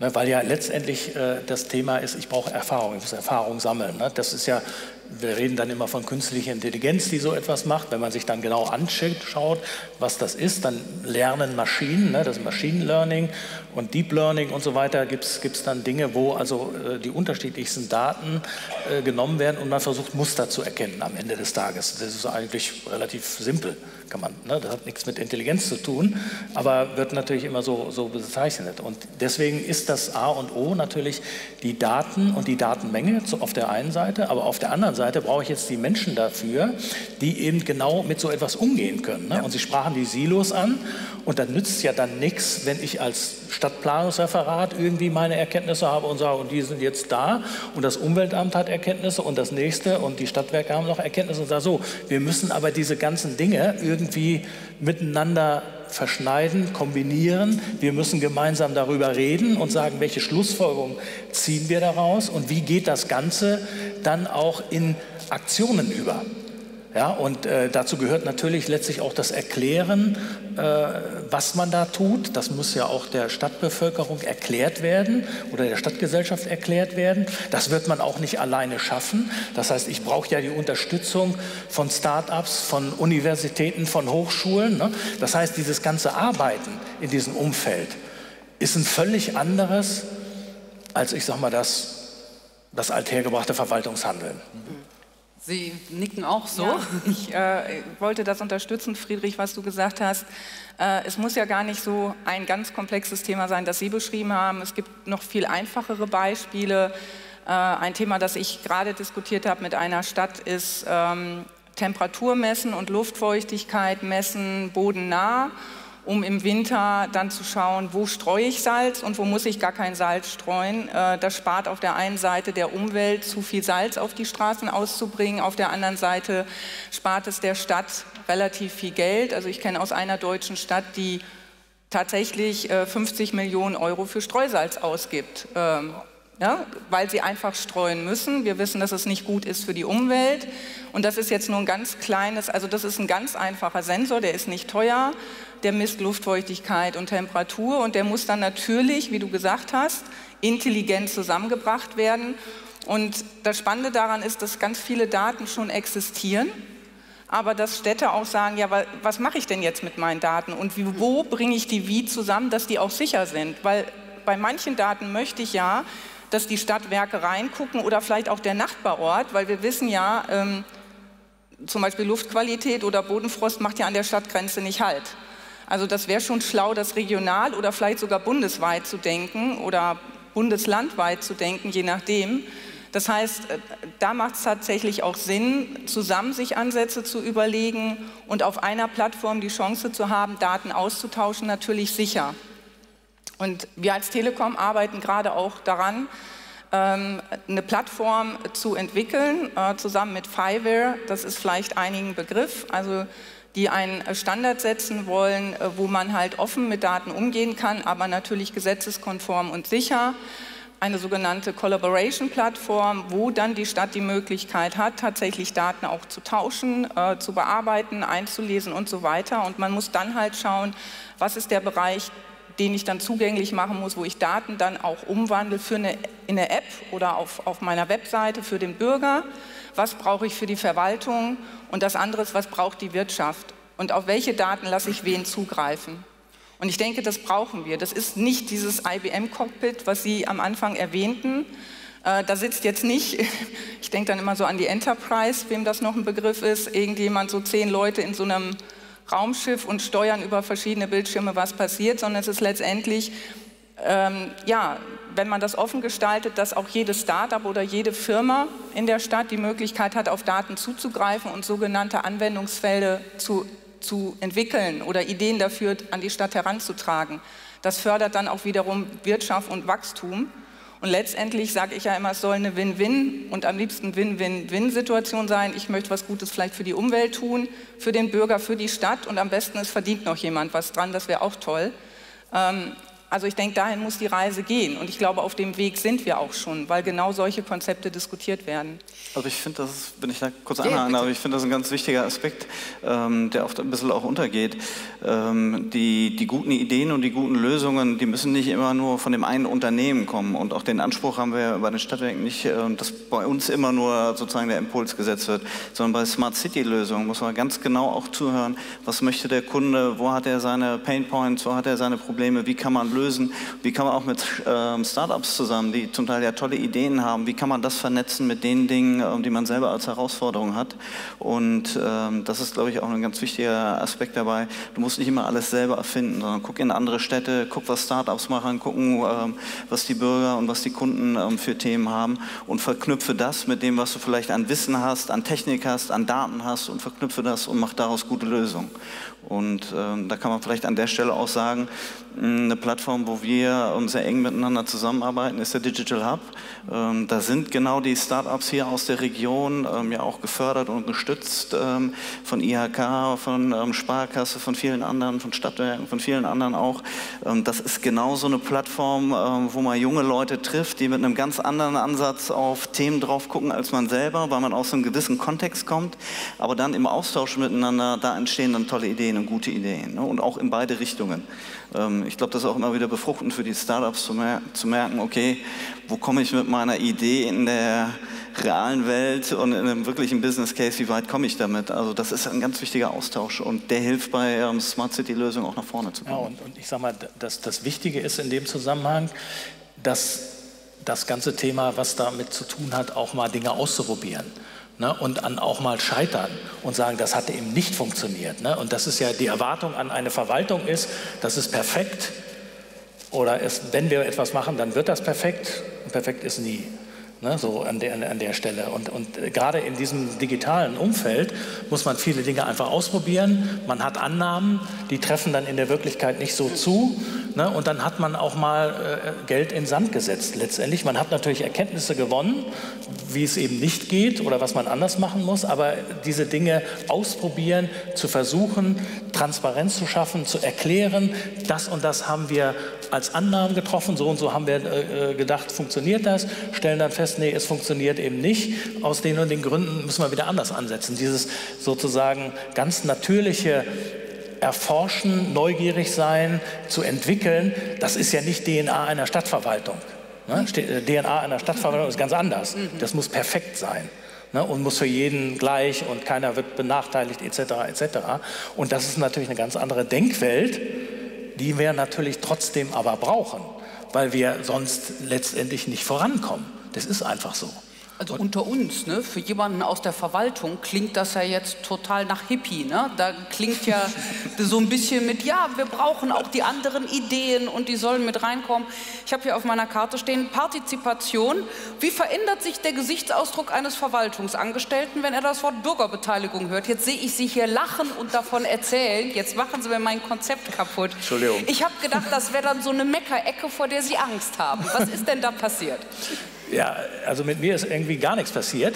Ne, weil ja letztendlich äh, das Thema ist, ich brauche Erfahrung, ich muss Erfahrung sammeln. Ne? Das ist ja, wir reden dann immer von künstlicher Intelligenz, die so etwas macht. Wenn man sich dann genau anschaut, was das ist, dann lernen Maschinen, ne? das ist Machine Learning und Deep Learning und so weiter, gibt es dann Dinge, wo also äh, die unterschiedlichsten Daten äh, genommen werden und man versucht Muster zu erkennen am Ende des Tages. Das ist eigentlich relativ simpel kann man, ne, das hat nichts mit Intelligenz zu tun, aber wird natürlich immer so, so bezeichnet. Und deswegen ist das A und O natürlich die Daten und die Datenmenge auf der einen Seite, aber auf der anderen Seite Seite brauche ich jetzt die Menschen dafür, die eben genau mit so etwas umgehen können. Ne? Ja. Und Sie sprachen die Silos an und dann nützt ja dann nichts, wenn ich als Stadtplanungsreferat irgendwie meine Erkenntnisse habe und sage, und die sind jetzt da und das Umweltamt hat Erkenntnisse und das nächste und die Stadtwerke haben noch Erkenntnisse und sagen so, wir müssen aber diese ganzen Dinge irgendwie miteinander verschneiden, kombinieren. Wir müssen gemeinsam darüber reden und sagen, welche Schlussfolgerungen ziehen wir daraus und wie geht das Ganze dann auch in Aktionen über. Ja, und äh, dazu gehört natürlich letztlich auch das Erklären, äh, was man da tut. Das muss ja auch der Stadtbevölkerung erklärt werden oder der Stadtgesellschaft erklärt werden. Das wird man auch nicht alleine schaffen. Das heißt, ich brauche ja die Unterstützung von Start-ups, von Universitäten, von Hochschulen. Ne? Das heißt, dieses ganze Arbeiten in diesem Umfeld ist ein völlig anderes als, ich sage mal, das, das althergebrachte Verwaltungshandeln. Mhm. Sie nicken auch so. Ja, ich äh, wollte das unterstützen, Friedrich, was du gesagt hast. Äh, es muss ja gar nicht so ein ganz komplexes Thema sein, das Sie beschrieben haben. Es gibt noch viel einfachere Beispiele. Äh, ein Thema, das ich gerade diskutiert habe mit einer Stadt, ist ähm, Temperatur messen und Luftfeuchtigkeit messen bodennah um im Winter dann zu schauen, wo streue ich Salz und wo muss ich gar kein Salz streuen. Äh, das spart auf der einen Seite der Umwelt, zu viel Salz auf die Straßen auszubringen, auf der anderen Seite spart es der Stadt relativ viel Geld. Also ich kenne aus einer deutschen Stadt, die tatsächlich 50 äh, Millionen Euro für Streusalz ausgibt. Ähm, ja, weil sie einfach streuen müssen. Wir wissen, dass es nicht gut ist für die Umwelt. Und das ist jetzt nur ein ganz kleines, also das ist ein ganz einfacher Sensor, der ist nicht teuer der misst Luftfeuchtigkeit und Temperatur und der muss dann natürlich, wie du gesagt hast, intelligent zusammengebracht werden. Und das Spannende daran ist, dass ganz viele Daten schon existieren, aber dass Städte auch sagen, ja, was mache ich denn jetzt mit meinen Daten und wie, wo bringe ich die wie zusammen, dass die auch sicher sind? Weil bei manchen Daten möchte ich ja, dass die Stadtwerke reingucken oder vielleicht auch der Nachbarort, weil wir wissen ja, ähm, zum Beispiel Luftqualität oder Bodenfrost macht ja an der Stadtgrenze nicht halt. Also das wäre schon schlau, das regional oder vielleicht sogar bundesweit zu denken oder bundeslandweit zu denken, je nachdem. Das heißt, äh, da macht es tatsächlich auch Sinn, zusammen sich Ansätze zu überlegen und auf einer Plattform die Chance zu haben, Daten auszutauschen, natürlich sicher. Und wir als Telekom arbeiten gerade auch daran, ähm, eine Plattform zu entwickeln, äh, zusammen mit Fiverr. Das ist vielleicht einigen Begriff. Also die einen Standard setzen wollen, äh, wo man halt offen mit Daten umgehen kann, aber natürlich gesetzeskonform und sicher. Eine sogenannte Collaboration-Plattform, wo dann die Stadt die Möglichkeit hat, tatsächlich Daten auch zu tauschen, äh, zu bearbeiten, einzulesen und so weiter. Und man muss dann halt schauen, was ist der Bereich, den ich dann zugänglich machen muss, wo ich Daten dann auch umwandle für eine, in eine App oder auf, auf meiner Webseite für den Bürger was brauche ich für die Verwaltung und das andere ist, was braucht die Wirtschaft und auf welche Daten lasse ich wen zugreifen. Und ich denke, das brauchen wir. Das ist nicht dieses IBM-Cockpit, was Sie am Anfang erwähnten. Äh, da sitzt jetzt nicht, <laughs> ich denke dann immer so an die Enterprise, wem das noch ein Begriff ist, irgendjemand, so zehn Leute in so einem Raumschiff und steuern über verschiedene Bildschirme, was passiert, sondern es ist letztendlich ähm, ja, wenn man das offen gestaltet, dass auch jedes Startup oder jede Firma in der Stadt die Möglichkeit hat, auf Daten zuzugreifen und sogenannte Anwendungsfelder zu, zu entwickeln oder Ideen dafür an die Stadt heranzutragen. Das fördert dann auch wiederum Wirtschaft und Wachstum. Und letztendlich sage ich ja immer, es soll eine Win-Win und am liebsten Win-Win-Win-Situation sein. Ich möchte was Gutes vielleicht für die Umwelt tun, für den Bürger, für die Stadt und am besten es verdient noch jemand was dran, das wäre auch toll. Also ich denke, dahin muss die Reise gehen. Und ich glaube, auf dem Weg sind wir auch schon, weil genau solche Konzepte diskutiert werden. Also ich finde, das ist, wenn ich da kurz anhaken, aber ich finde das ein ganz wichtiger Aspekt, ähm, der oft ein bisschen auch untergeht. Ähm, die, die guten Ideen und die guten Lösungen, die müssen nicht immer nur von dem einen Unternehmen kommen. Und auch den Anspruch haben wir bei den Stadtwerken nicht, äh, dass bei uns immer nur sozusagen der Impuls gesetzt wird, sondern bei Smart City-Lösungen muss man ganz genau auch zuhören, was möchte der Kunde, wo hat er seine Pain Points, wo hat er seine Probleme, wie kann man lösen lösen? Wie kann man auch mit ähm, Startups zusammen, die zum Teil ja tolle Ideen haben, wie kann man das vernetzen mit den Dingen, ähm, die man selber als Herausforderung hat? Und ähm, das ist, glaube ich, auch ein ganz wichtiger Aspekt dabei. Du musst nicht immer alles selber erfinden, sondern guck in andere Städte, guck, was Startups machen, gucken, ähm, was die Bürger und was die Kunden ähm, für Themen haben und verknüpfe das mit dem, was du vielleicht an Wissen hast, an Technik hast, an Daten hast und verknüpfe das und mach daraus gute Lösungen. Und ähm, da kann man vielleicht an der Stelle auch sagen, eine Plattform, wo wir sehr eng miteinander zusammenarbeiten, ist der Digital Hub. Ähm, da sind genau die Startups hier aus der Region ähm, ja auch gefördert und gestützt ähm, von IHK, von ähm, Sparkasse, von vielen anderen, von Stadtwerken, von vielen anderen auch. Ähm, das ist genau so eine Plattform, wo man junge Leute trifft, die mit einem ganz anderen Ansatz auf Themen drauf gucken als man selber, weil man aus einem gewissen Kontext kommt, aber dann im Austausch miteinander, da entstehen dann tolle Ideen und gute Ideen ne? und auch in beide Richtungen. Ähm, ich glaube, das ist auch immer wieder befruchtend für die Startups zu, mer zu merken, okay, wo komme ich mit meiner Idee in der realen Welt und in einem wirklichen Business Case, wie weit komme ich damit? Also das ist ein ganz wichtiger Austausch und der hilft bei ähm, Smart City Lösungen auch nach vorne zu kommen. Ja, und, und ich sage mal, das, das Wichtige ist in dem Zusammenhang, dass das ganze Thema, was damit zu tun hat, auch mal Dinge auszuprobieren ne, und an auch mal scheitern und sagen, das hat eben nicht funktioniert. Ne? Und das ist ja die Erwartung an eine Verwaltung ist, das ist perfekt oder es, wenn wir etwas machen, dann wird das perfekt. Perfekt ist nie. Ne, so an der, an der Stelle. Und, und gerade in diesem digitalen Umfeld muss man viele Dinge einfach ausprobieren. Man hat Annahmen, die treffen dann in der Wirklichkeit nicht so zu. Ne, und dann hat man auch mal äh, Geld in Sand gesetzt letztendlich. Man hat natürlich Erkenntnisse gewonnen, wie es eben nicht geht oder was man anders machen muss. Aber diese Dinge ausprobieren, zu versuchen, Transparenz zu schaffen, zu erklären, das und das haben wir als Annahmen getroffen, so und so haben wir äh, äh gedacht, funktioniert das, stellen dann fest, nee, es funktioniert eben nicht. Aus den und den Gründen müssen wir wieder anders ansetzen. Dieses sozusagen ganz natürliche Erforschen, neugierig sein, zu entwickeln, das ist ja nicht DNA einer Stadtverwaltung. Ne? Äh, DNA einer Stadtverwaltung ist ganz anders. Mhm. Das muss perfekt sein. Ne, und muss für jeden gleich und keiner wird benachteiligt etc. etc. Und das ist natürlich eine ganz andere Denkwelt, die wir natürlich trotzdem aber brauchen, weil wir sonst letztendlich nicht vorankommen. Das ist einfach so. Also unter uns, ne, für jemanden aus der Verwaltung klingt das ja jetzt total nach Hippie. Ne? Da klingt ja <laughs> so ein bisschen mit, ja, wir brauchen auch die anderen Ideen und die sollen mit reinkommen. Ich habe hier auf meiner Karte stehen, Partizipation. Wie verändert sich der Gesichtsausdruck eines Verwaltungsangestellten, wenn er das Wort Bürgerbeteiligung hört? Jetzt sehe ich Sie hier lachen und davon erzählen. Jetzt machen Sie mir mein Konzept kaputt. Entschuldigung. Ich habe gedacht, das wäre dann so eine Meckerecke, vor der Sie Angst haben. Was ist denn da passiert? <laughs> Ja, also mit mir ist irgendwie gar nichts passiert.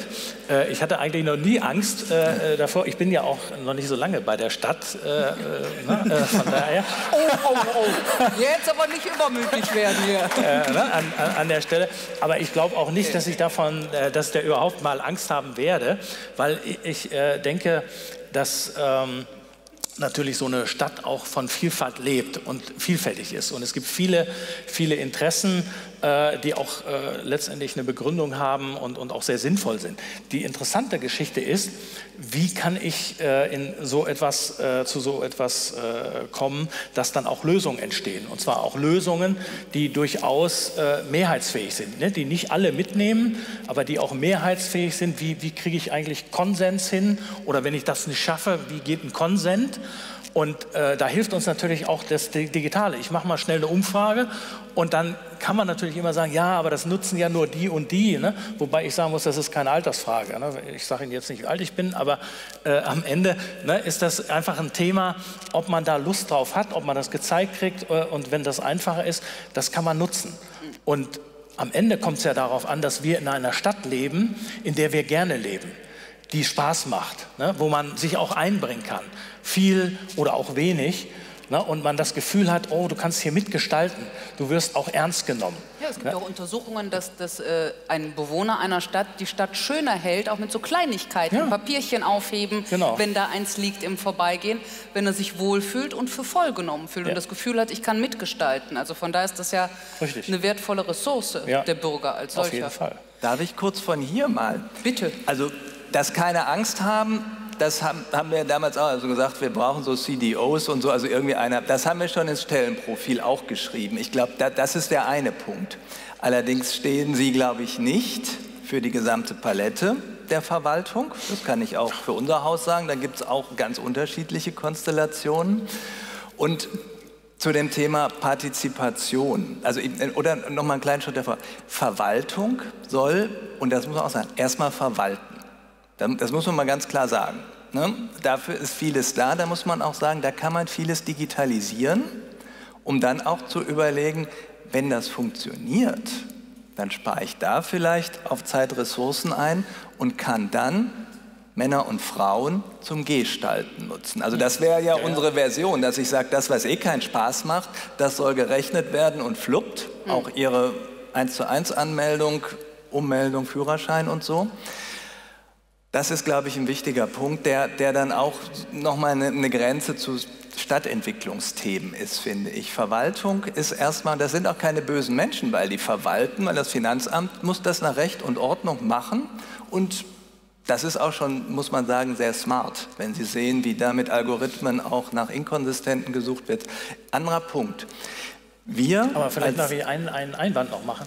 Äh, ich hatte eigentlich noch nie Angst äh, äh, davor. Ich bin ja auch noch nicht so lange bei der Stadt. Na, ne, von daher. Oh, oh, oh. Jetzt aber nicht übermütig werden hier. Ne, an, an, der Stelle. Aber ich glaube auch nicht, dass ich davon, dass der überhaupt mal Angst haben werde, weil ich, denke, dass. Ähm, natürlich so eine Stadt auch von Vielfalt lebt und vielfältig ist. Und es gibt viele, viele Interessen, äh, die auch äh, letztendlich eine Begründung haben und, und auch sehr sinnvoll sind. Die interessante Geschichte ist, wie kann ich äh, in so etwas, äh, zu so etwas äh, kommen, dass dann auch Lösungen entstehen. Und zwar auch Lösungen, die durchaus äh, mehrheitsfähig sind, ne? die nicht alle mitnehmen, aber die auch mehrheitsfähig sind. Wie, wie kriege ich eigentlich Konsens hin? Oder wenn ich das nicht schaffe, wie geht ein Konsent? Und äh, da hilft uns natürlich auch das Digitale. Ich mache mal schnell eine Umfrage und dann kann man natürlich immer sagen, ja, aber das nutzen ja nur die und die. Ne? Wobei ich sagen muss, das ist keine Altersfrage. Ne? Ich sage Ihnen jetzt nicht, wie alt ich bin, aber äh, am Ende ne, ist das einfach ein Thema, ob man da Lust drauf hat, ob man das gezeigt kriegt äh, und wenn das einfacher ist, das kann man nutzen. Und am Ende kommt es ja darauf an, dass wir in einer Stadt leben, in der wir gerne leben die Spaß macht, ne, wo man sich auch einbringen kann, viel oder auch wenig. Ne, und man das Gefühl hat, oh, du kannst hier mitgestalten, du wirst auch ernst genommen. Ja, es gibt ja. auch Untersuchungen, dass, dass äh, ein Bewohner einer Stadt die Stadt schöner hält, auch mit so Kleinigkeiten, ja. Papierchen aufheben, genau. wenn da eins liegt im Vorbeigehen, wenn er sich wohlfühlt und für voll genommen fühlt ja. und das Gefühl hat, ich kann mitgestalten. Also von daher ist das ja Richtig. eine wertvolle Ressource der Bürger als solcher. Auf jeden Fall. Darf ich kurz von hier mal? Bitte. Also dass keine Angst haben, das haben, haben wir damals auch also gesagt, wir brauchen so CDOs und so, also irgendwie einer, das haben wir schon ins Stellenprofil auch geschrieben. Ich glaube, da, das ist der eine Punkt. Allerdings stehen sie, glaube ich, nicht für die gesamte Palette der Verwaltung. Das kann ich auch für unser Haus sagen. Da gibt es auch ganz unterschiedliche Konstellationen. Und zu dem Thema Partizipation, also oder noch mal einen kleinen Schritt davor. Verwaltung soll, und das muss man auch sagen, erstmal verwalten. Das muss man mal ganz klar sagen. Ne? Dafür ist vieles da, da muss man auch sagen, da kann man vieles digitalisieren, um dann auch zu überlegen, wenn das funktioniert, dann spare ich da vielleicht auf Zeit Ressourcen ein und kann dann Männer und Frauen zum Gestalten nutzen. Also das wäre ja, ja, unsere Version, dass ich sage, das, was eh keinen Spaß macht, das soll gerechnet werden und fluppt. Mhm. Auch Ihre 1 zu 1 Anmeldung, Ummeldung, Führerschein und so. Das ist, glaube ich, ein wichtiger Punkt, der, der dann auch nochmal eine, eine Grenze zu Stadtentwicklungsthemen ist, finde ich. Verwaltung ist erstmal, das sind auch keine bösen Menschen, weil die verwalten, weil das Finanzamt muss das nach Recht und Ordnung machen und das ist auch schon, muss man sagen, sehr smart, wenn Sie sehen, wie da mit Algorithmen auch nach Inkonsistenten gesucht wird. Anderer Punkt. Wir Aber vielleicht darf ich einen, einen Einwand noch machen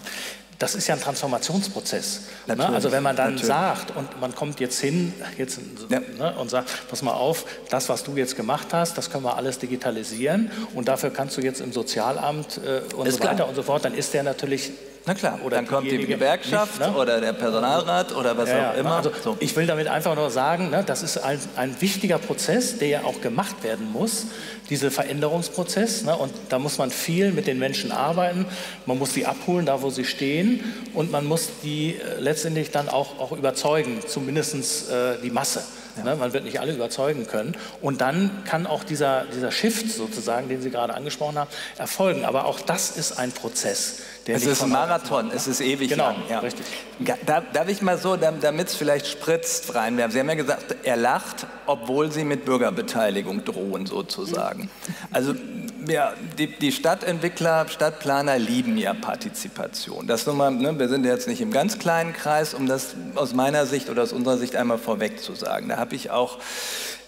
das ist ja ein Transformationsprozess. Ne? Also wenn man dann natürlich. sagt und man kommt jetzt hin jetzt, ja. ne, und sagt, pass mal auf, das, was du jetzt gemacht hast, das können wir alles digitalisieren und dafür kannst du jetzt im Sozialamt äh, und ist so weiter klar. und so fort, dann ist der natürlich na klar, oder dann kommt die Gewerkschaft nicht, ne? oder der Personalrat oder was ja, auch immer. Also, so. Ich will damit einfach nur sagen, ne, das ist ein, ein wichtiger Prozess, der ja auch gemacht werden muss, dieser Veränderungsprozess. Ne, und da muss man viel mit den Menschen arbeiten. Man muss sie abholen, da wo sie stehen. Und man muss die äh, letztendlich dann auch, auch überzeugen, zumindest äh, die Masse. Ja. Ne, man wird nicht alle überzeugen können. Und dann kann auch dieser, dieser Shift sozusagen, den Sie gerade angesprochen haben, erfolgen. Aber auch das ist ein Prozess es ist ein Marathon, es ist ewig genau, lang. Ja. richtig. Darf, darf ich mal so, damit es vielleicht spritzt, reinwerfen? Sie haben ja gesagt, er lacht, obwohl Sie mit Bürgerbeteiligung drohen, sozusagen. Also ja, die, die Stadtentwickler, Stadtplaner lieben ja Partizipation. Das nur mal, ne, wir sind jetzt nicht im ganz kleinen Kreis, um das aus meiner Sicht oder aus unserer Sicht einmal vorweg zu sagen. Da habe ich auch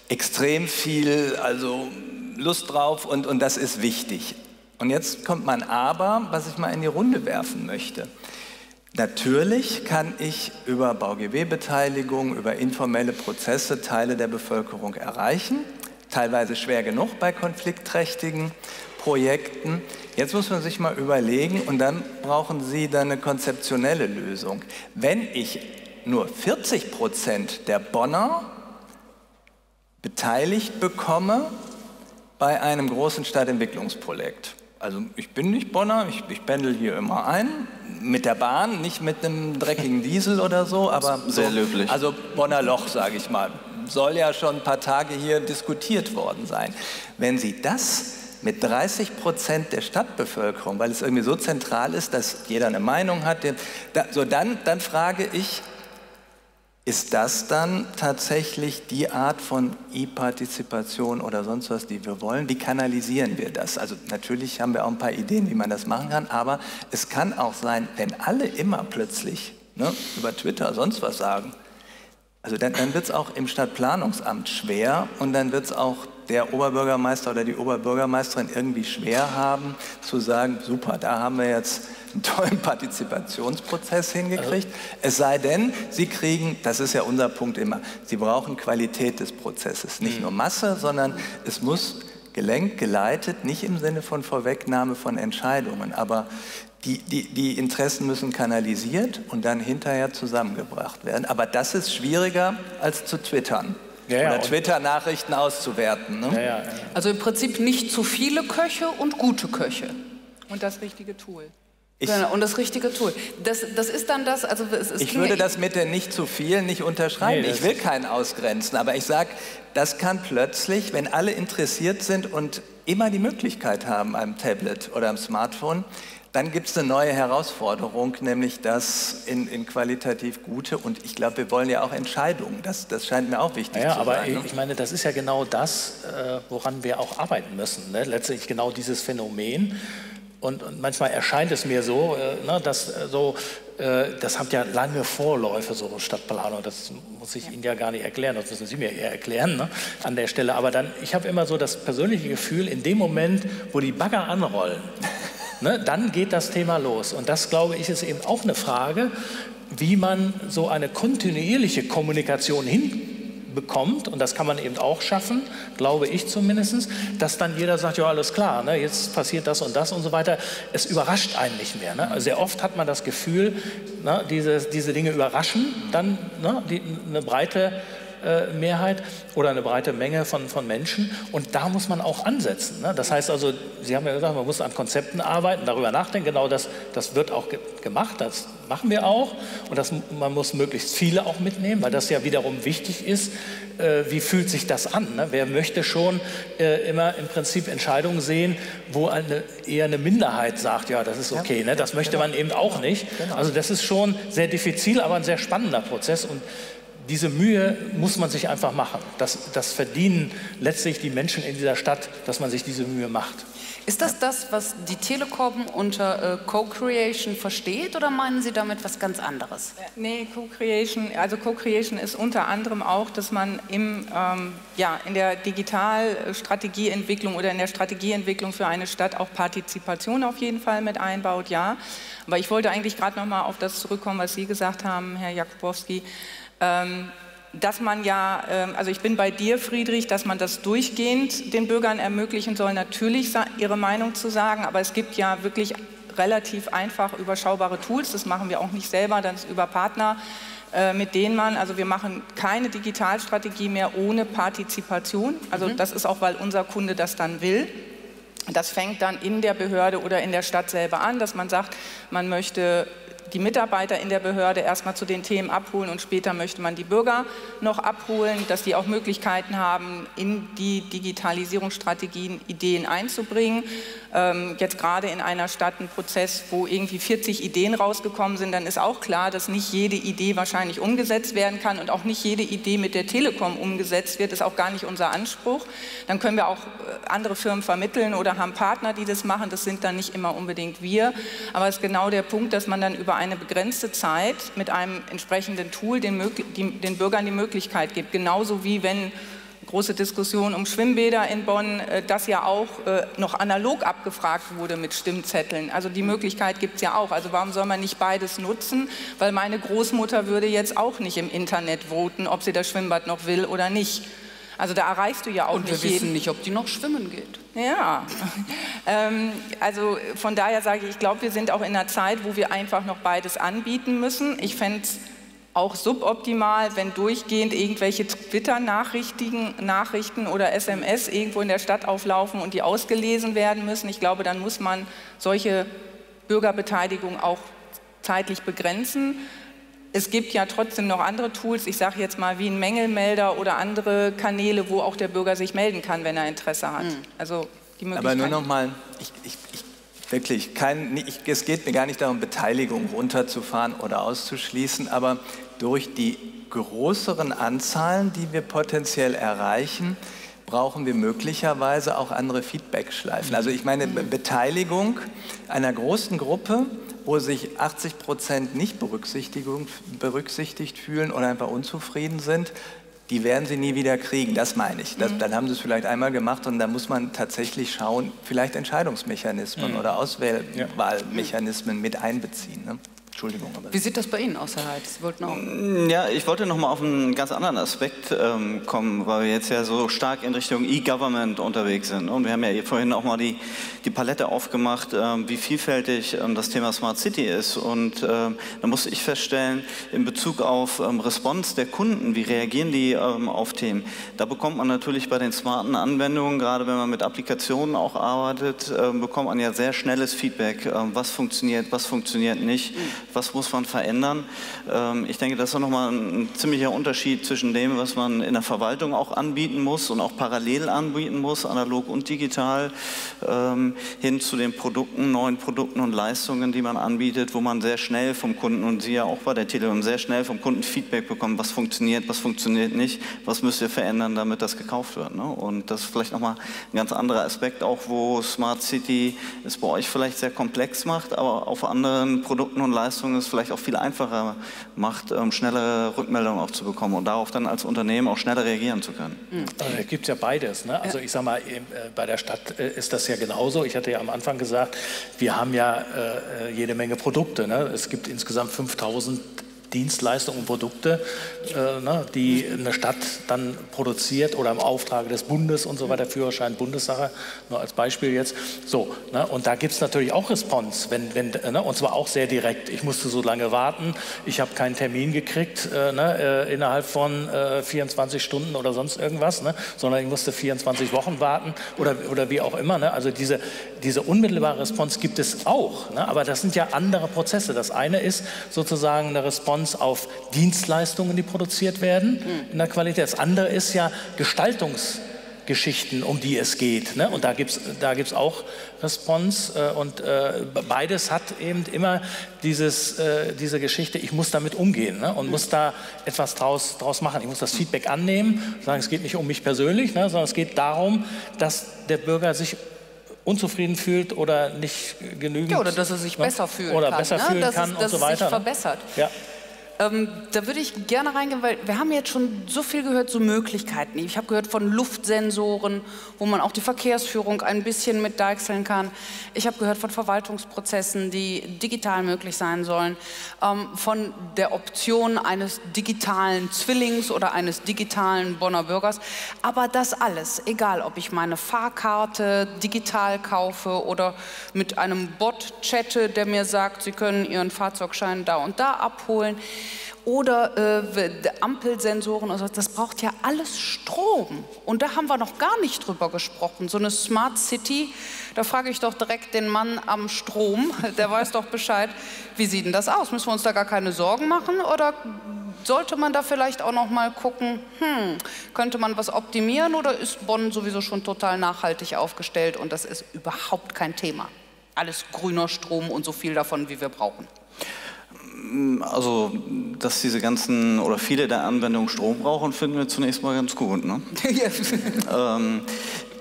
extrem viel also Lust drauf und, und das ist wichtig. Und jetzt kommt mein Aber, was ich mal in die Runde werfen möchte. Natürlich kann ich über BauGW-Beteiligung, über informelle Prozesse Teile der Bevölkerung erreichen, teilweise schwer genug bei konfliktträchtigen Projekten. Jetzt muss man sich mal überlegen und dann brauchen Sie dann eine konzeptionelle Lösung. Wenn ich nur 40 Prozent der Bonner beteiligt bekomme bei einem großen Stadtentwicklungsprojekt, also ich bin nicht Bonner, ich, ich pendel hier immer ein, mit der Bahn, nicht mit einem dreckigen Diesel oder so, aber sehr so, löblich. Also Bonner Loch, sage ich mal, soll ja schon ein paar Tage hier diskutiert worden sein. Wenn Sie das mit 30 Prozent der Stadtbevölkerung, weil es irgendwie so zentral ist, dass jeder eine Meinung hat, so dann, dann frage ich, ist das dann tatsächlich die Art von E-Partizipation oder sonst was, die wir wollen? Wie kanalisieren wir das? Also natürlich haben wir auch ein paar Ideen, wie man das machen kann, aber es kann auch sein, wenn alle immer plötzlich ne, über Twitter sonst was sagen, also dann, dann wird es auch im Stadtplanungsamt schwer und dann wird es auch der Oberbürgermeister oder die Oberbürgermeisterin irgendwie schwer haben zu sagen, super, da haben wir jetzt einen tollen <laughs> Partizipationsprozess hingekriegt. Also, es sei denn, Sie kriegen, das ist ja unser Punkt immer, Sie brauchen Qualität des Prozesses. Nicht mhm. nur Masse, sondern es muss gelenkt, geleitet, nicht im Sinne von Vorwegnahme von Entscheidungen, aber die, die, die Interessen müssen kanalisiert und dann hinterher zusammengebracht werden. Aber das ist schwieriger als zu twittern. Ja, ja, oder Twitter-Nachrichten auszuwerten. Ne? Ja, also im Prinzip nicht zu viele Köche und gute Köche. Und das richtige Tool. Ich, genau, und das richtige Tool. Das, das ist dann das, also es, es Ich würde das mit den nicht zu viel nicht unterschreiben. Nee, ich will keinen ausgrenzen, aber ich sage, das kann plötzlich, wenn alle interessiert sind und immer die Möglichkeit haben am Tablet oder am Smartphone, dann gibt es eine neue Herausforderung, nämlich das in, in qualitativ gute und ich glaube, wir wollen ja auch Entscheidungen. Das, das scheint mir auch wichtig ja, zu aber sein. Aber ne? ich meine, das ist ja genau das, äh, woran wir auch arbeiten müssen. Ne? Letztlich genau dieses Phänomen. Und, und, manchmal erscheint es mir so, äh, ne, dass äh, so, äh, das hat ja lange Vorläufe, so Stadtplanung. Das muss ich Ihnen ja gar nicht erklären, das müssen Sie mir eher erklären ne, an der Stelle. Aber dann, ich habe immer so das persönliche Gefühl, in dem Moment, wo die Bagger anrollen, <laughs> ne, dann geht das Thema los. Und das, glaube ich, ist eben auch eine Frage, wie man so eine kontinuierliche Kommunikation hin bekommt, und das kann man eben auch schaffen, glaube ich zumindest, dass dann jeder sagt, ja alles klar, ne, jetzt passiert das und das und so weiter. Es überrascht einen nicht mehr. Ne? Also sehr oft hat man das Gefühl, ne, diese, diese Dinge überraschen dann ne, die, eine breite äh, Mehrheit oder eine breite Menge von, von Menschen. Und da muss man auch ansetzen. Ne? Das heißt also, Sie haben ja gesagt, man muss an Konzepten arbeiten, darüber nachdenken. Genau das, das wird auch ge gemacht, das machen wir auch. Und das, man muss möglichst viele auch mitnehmen, weil das ja wiederum wichtig ist. Äh, wie fühlt sich das an? Ne? Wer möchte schon äh, immer im Prinzip Entscheidungen sehen, wo eine, eher eine Minderheit sagt, ja, das ist okay. Ne? Das möchte man eben auch nicht. Genau. Also das ist schon sehr diffizil, aber ein sehr spannender Prozess. Und diese Mühe muss man sich einfach machen. Das, das verdienen letztlich die Menschen in dieser Stadt, dass man sich diese Mühe macht. Ist das das, was die Telekom unter äh, Co-Creation versteht oder meinen Sie damit was ganz anderes? Äh, nee, Co-Creation, also Co-Creation ist unter anderem auch, dass man im, ähm, ja, in der Digitalstrategieentwicklung oder in der Strategieentwicklung für eine Stadt auch Partizipation auf jeden Fall mit einbaut, ja. Aber ich wollte eigentlich gerade noch mal auf das zurückkommen, was Sie gesagt haben, Herr Jakubowski. Ähm, dass man ja, ähm, also ich bin bei dir, Friedrich, dass man das durchgehend den Bürgern ermöglichen soll, natürlich ihre Meinung zu sagen, aber es gibt ja wirklich relativ einfach überschaubare Tools, das machen wir auch nicht selber, das ist über Partner, äh, mit denen man, also wir machen keine Digitalstrategie mehr ohne Partizipation, also mhm. das ist auch, weil unser Kunde das dann will. Das fängt dann in der Behörde oder in der Stadt selber an, dass man sagt, man möchte die Mitarbeiter in der Behörde erstmal zu den Themen abholen und später möchte man die Bürger noch abholen, dass die auch Möglichkeiten haben, in die Digitalisierungsstrategien Ideen einzubringen. Ähm, jetzt gerade in einer Stadt ein Prozess, wo irgendwie 40 Ideen rausgekommen sind, dann ist auch klar, dass nicht jede Idee wahrscheinlich umgesetzt werden kann und auch nicht jede Idee mit der Telekom umgesetzt wird, ist auch gar nicht unser Anspruch. Dann können wir auch äh, andere Firmen vermitteln oder haben Partner, die das machen. Das sind dann nicht immer unbedingt wir. Aber es ist genau der Punkt, dass man dann über eine begrenzte Zeit mit einem entsprechenden Tool den, den Bürgern die Möglichkeit gibt. Genauso wie wenn große Diskussion um Schwimmbäder in Bonn, äh, das ja auch äh, noch analog abgefragt wurde mit Stimmzetteln. Also die Möglichkeit gibt es ja auch. Also warum soll man nicht beides nutzen? Weil meine Großmutter würde jetzt auch nicht im Internet voten, ob sie das Schwimmbad noch will oder nicht. Also da erreichst du ja auch Und nicht wir wissen nicht, ob die noch schwimmen geht. Ja, <laughs> ähm, also von daher sage ich, ich glaube, wir sind auch in einer Zeit, wo wir einfach noch beides anbieten müssen. Ich fände es auch suboptimal, wenn durchgehend irgendwelche Twitter-Nachrichten Nachrichten oder SMS irgendwo in der Stadt auflaufen und die ausgelesen werden müssen. Ich glaube, dann muss man solche Bürgerbeteiligung auch zeitlich begrenzen. Es gibt ja trotzdem noch andere Tools, ich sage jetzt mal wie ein Mängelmelder oder andere Kanäle, wo auch der Bürger sich melden kann, wenn er Interesse hat. Mhm. Also die Möglichkeit. Aber nur noch mal, ich, ich, ich wirklich, kein, ich, es geht mir gar nicht darum, Beteiligung runterzufahren oder auszuschließen, aber durch die größeren Anzahlen, die wir potenziell erreichen, brauchen wir möglicherweise auch andere Feedback-Schleifen. Also ich meine, Be Beteiligung einer großen Gruppe, wo sich 80 Prozent nicht berücksichtigt fühlen oder einfach unzufrieden sind, die werden sie nie wieder kriegen, das meine ich. Das, mhm. Dann haben sie es vielleicht einmal gemacht und da muss man tatsächlich schauen, vielleicht Entscheidungsmechanismen mhm. oder Auswahlmechanismen ja. mit einbeziehen. Ne? Entschuldigung. Aber Wie sieht das bei Ihnen aus, Herr Heid? Sie wollten auch ja, ich wollte noch mal auf einen ganz anderen Aspekt ähm, kommen, weil wir jetzt ja so stark in Richtung E-Government unterwegs sind. Und wir haben ja vorhin auch mal die, die Palette aufgemacht, ähm, wie vielfältig ähm, das Thema Smart City ist. Und ähm, da musste ich feststellen, in Bezug auf ähm, Response der Kunden, wie reagieren die ähm, auf Themen, da bekommt man natürlich bei den smarten Anwendungen, gerade wenn man mit Applikationen auch arbeitet, bekommt man ja sehr schnelles Feedback, was funktioniert, was funktioniert nicht. Mhm was muss man verändern. Ähm, ich denke, das ist nochmal ein ziemlicher Unterschied zwischen dem, was man in der Verwaltung auch anbieten muss und auch parallel anbieten muss, analog und digital, ähm, hin zu den Produkten, neuen Produkten und Leistungen, die man anbietet, wo man sehr schnell vom Kunden und Sie ja auch bei der Telekom sehr schnell vom Kunden Feedback bekommen, was funktioniert, was funktioniert nicht, was müsst ihr verändern, damit das gekauft wird. Ne? Und das ist vielleicht nochmal ein ganz anderer Aspekt, auch wo Smart City es bei euch vielleicht sehr komplex macht, aber auf anderen Produkten und Leistungen es vielleicht auch viel einfacher macht, ähm, schnellere Rückmeldungen auch zu bekommen und darauf dann als Unternehmen auch schneller reagieren zu können. Mhm. Da gibt es ja beides. Ne? Also ich sage mal, äh, bei der Stadt äh, ist das ja genauso. Ich hatte ja am Anfang gesagt, wir haben ja äh, jede Menge Produkte. Ne? Es gibt insgesamt 5000 Dienstleistungen und Produkte, äh, ne, die eine Stadt dann produziert oder im Auftrag des Bundes und so weiter, Führerschein, Bundessache, nur als Beispiel jetzt. So, ne, und da gibt es natürlich auch Response, wenn, wenn, ne, und zwar auch sehr direkt. Ich musste so lange warten, ich habe keinen Termin gekriegt äh, ne, äh, innerhalb von 24 äh, Stunden oder sonst irgendwas, ne, sondern ich musste 24 Wochen warten oder, oder wie auch immer. Ne, also diese, diese unmittelbare Response gibt es auch, ne, aber das sind ja andere Prozesse. Das eine ist sozusagen eine Response, auf Dienstleistungen, die produziert werden in der Qualität. Das andere ist ja Gestaltungsgeschichten, um die es geht. Ne? Und da gibt es da gibt's auch Response. Äh, und äh, beides hat eben immer dieses, äh, diese Geschichte, ich muss damit umgehen ne? und muss da etwas draus, draus machen. Ich muss das Feedback annehmen, sagen, es geht nicht um mich persönlich, ne? sondern es geht darum, dass der Bürger sich unzufrieden fühlt oder nicht genügend. Ja, oder dass er sich ne? besser fühlen oder kann. Besser ne? fühlen dass kann es, und so weiter. Dass es sich verbessert. Ja. Ähm, da würde ich gerne reingehen, weil wir haben jetzt schon so viel gehört, so Möglichkeiten. Ich habe gehört von Luftsensoren, wo man auch die Verkehrsführung ein bisschen mit deichseln kann. Ich habe gehört von Verwaltungsprozessen, die digital möglich sein sollen, ähm, von der Option eines digitalen Zwillings oder eines digitalen Bonner Bürgers. Aber das alles, egal ob ich meine Fahrkarte digital kaufe oder mit einem Bot chatte, der mir sagt, Sie können Ihren Fahrzeugschein da und da abholen, oder äh, Ampelsensoren, also das braucht ja alles Strom. Und da haben wir noch gar nicht drüber gesprochen. So eine Smart City, da frage ich doch direkt den Mann am Strom, <laughs> der weiß doch Bescheid. Wie sieht denn das aus? Müssen wir uns da gar keine Sorgen machen? Oder sollte man da vielleicht auch noch mal gucken, hm, könnte man was optimieren oder ist Bonn sowieso schon total nachhaltig aufgestellt und das ist überhaupt kein Thema? Alles grüner Strom und so viel davon, wie wir brauchen. Also, dass diese ganzen oder viele der Anwendungen Strom brauchen, finden wir zunächst mal ganz gut. Ne? <laughs> ähm,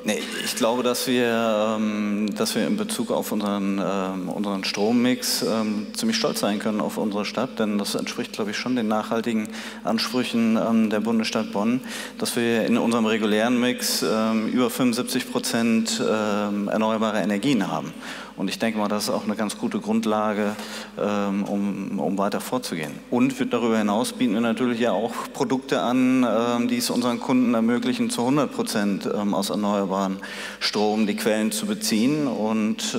nee, ich glaube, dass wir, ähm, dass wir in Bezug auf unseren, ähm, unseren Strommix ähm, ziemlich stolz sein können auf unsere Stadt, denn das entspricht, glaube ich, schon den nachhaltigen Ansprüchen ähm, der Bundesstadt Bonn, dass wir in unserem regulären Mix ähm, über 75 Prozent erneuerbare Energien haben. Und ich denke mal, das ist auch eine ganz gute Grundlage, ähm, um, um weiter vorzugehen. Und darüber hinaus bieten wir natürlich ja auch Produkte an, ähm, die es unseren Kunden ermöglichen, zu 100 Prozent ähm, aus erneuerbaren Strom die Quellen zu beziehen. Und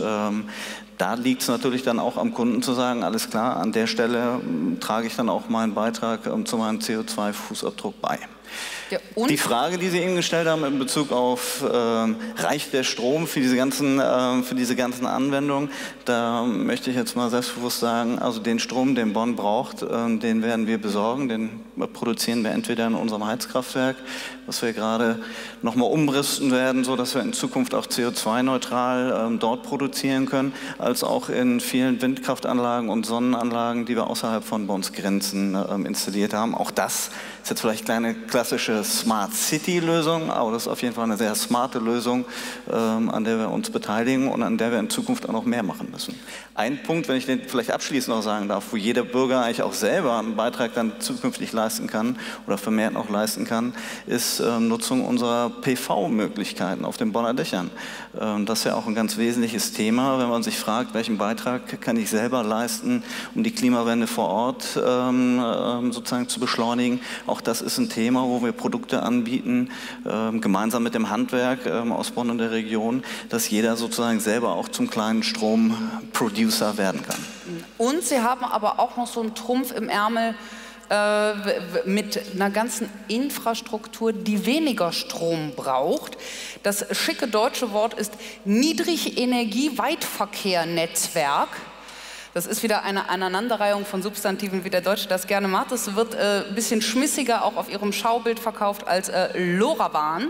da liegt es natürlich dann auch am Kunden zu sagen, alles klar, an der Stelle trage ich dann auch meinen Beitrag zu meinem CO2-Fußabdruck bei. Ja, die Frage, die Sie eben gestellt haben in Bezug auf äh, reicht der Strom für diese, ganzen, äh, für diese ganzen Anwendungen, da möchte ich jetzt mal selbstbewusst sagen, also den Strom, den Bonn braucht, äh, den werden wir besorgen, den produzieren wir entweder in unserem Heizkraftwerk, was wir gerade nochmal umrüsten werden, sodass wir in Zukunft auch CO2-neutral ähm, dort produzieren können, als auch in vielen Windkraftanlagen und Sonnenanlagen, die wir außerhalb von Bonns Grenzen ähm, installiert haben. Auch das ist jetzt vielleicht eine klassische Smart City-Lösung, aber das ist auf jeden Fall eine sehr smarte Lösung, ähm, an der wir uns beteiligen und an der wir in Zukunft auch noch mehr machen müssen. Ein Punkt, wenn ich den vielleicht abschließend noch sagen darf, wo jeder Bürger eigentlich auch selber einen Beitrag dann zukünftig leisten kann oder vermehrt noch leisten kann, ist äh, Nutzung unserer PV-Möglichkeiten auf den Bonner Dächern. Ähm, das ist ja auch ein ganz wesentliches Thema, wenn man sich fragt, welchen Beitrag kann ich selber leisten, um die Klimawende vor Ort ähm, ähm, sozusagen zu beschleunigen. Auch das ist ein Thema, wo wir Produkte anbieten, gemeinsam mit dem Handwerk aus Bonn und der Region, dass jeder sozusagen selber auch zum kleinen Stromproducer werden kann. Und Sie haben aber auch noch so einen Trumpf im Ärmel, äh, mit einer ganzen Infrastruktur, die weniger Strom braucht. Das schicke deutsche Wort ist Niedrigenergie-Weitverkehr-Netzwerk. Das ist wieder eine Aneinanderreihung von Substantiven, wie der Deutsche das gerne macht. Es wird äh, ein bisschen schmissiger auch auf Ihrem Schaubild verkauft als äh, LoRaWAN.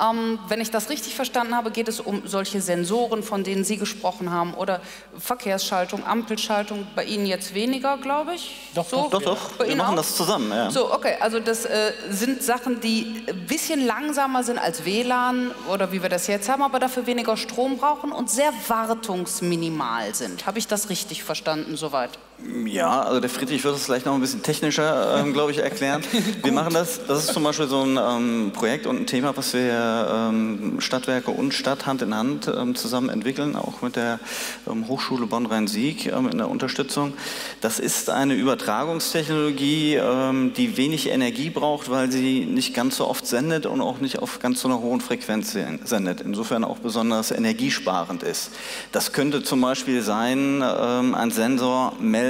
Ähm, wenn ich das richtig verstanden habe, geht es um solche Sensoren, von denen Sie gesprochen haben, oder Verkehrsschaltung, Ampelschaltung, bei Ihnen jetzt weniger, glaube ich. Doch, so? doch, doch. Wir Ihnen machen auch? das zusammen. Ja. So, okay, also das äh, sind Sachen, die ein bisschen langsamer sind als WLAN oder wie wir das jetzt haben, aber dafür weniger Strom brauchen und sehr wartungsminimal sind. Habe ich das richtig verstanden soweit? Ja, also der Friedrich wird es vielleicht noch ein bisschen technischer, ähm, glaube ich, erklären. <laughs> wir machen das, das ist zum Beispiel so ein ähm, Projekt und ein Thema, was wir ähm, Stadtwerke und Stadt Hand in Hand ähm, zusammen entwickeln, auch mit der ähm, Hochschule Bonn-Rhein-Sieg ähm, in der Unterstützung. Das ist eine Übertragungstechnologie, ähm, die wenig Energie braucht, weil sie nicht ganz so oft sendet und auch nicht auf ganz so einer hohen Frequenz sendet. Insofern auch besonders energiesparend ist. Das könnte zum Beispiel sein, ein Sensor meldet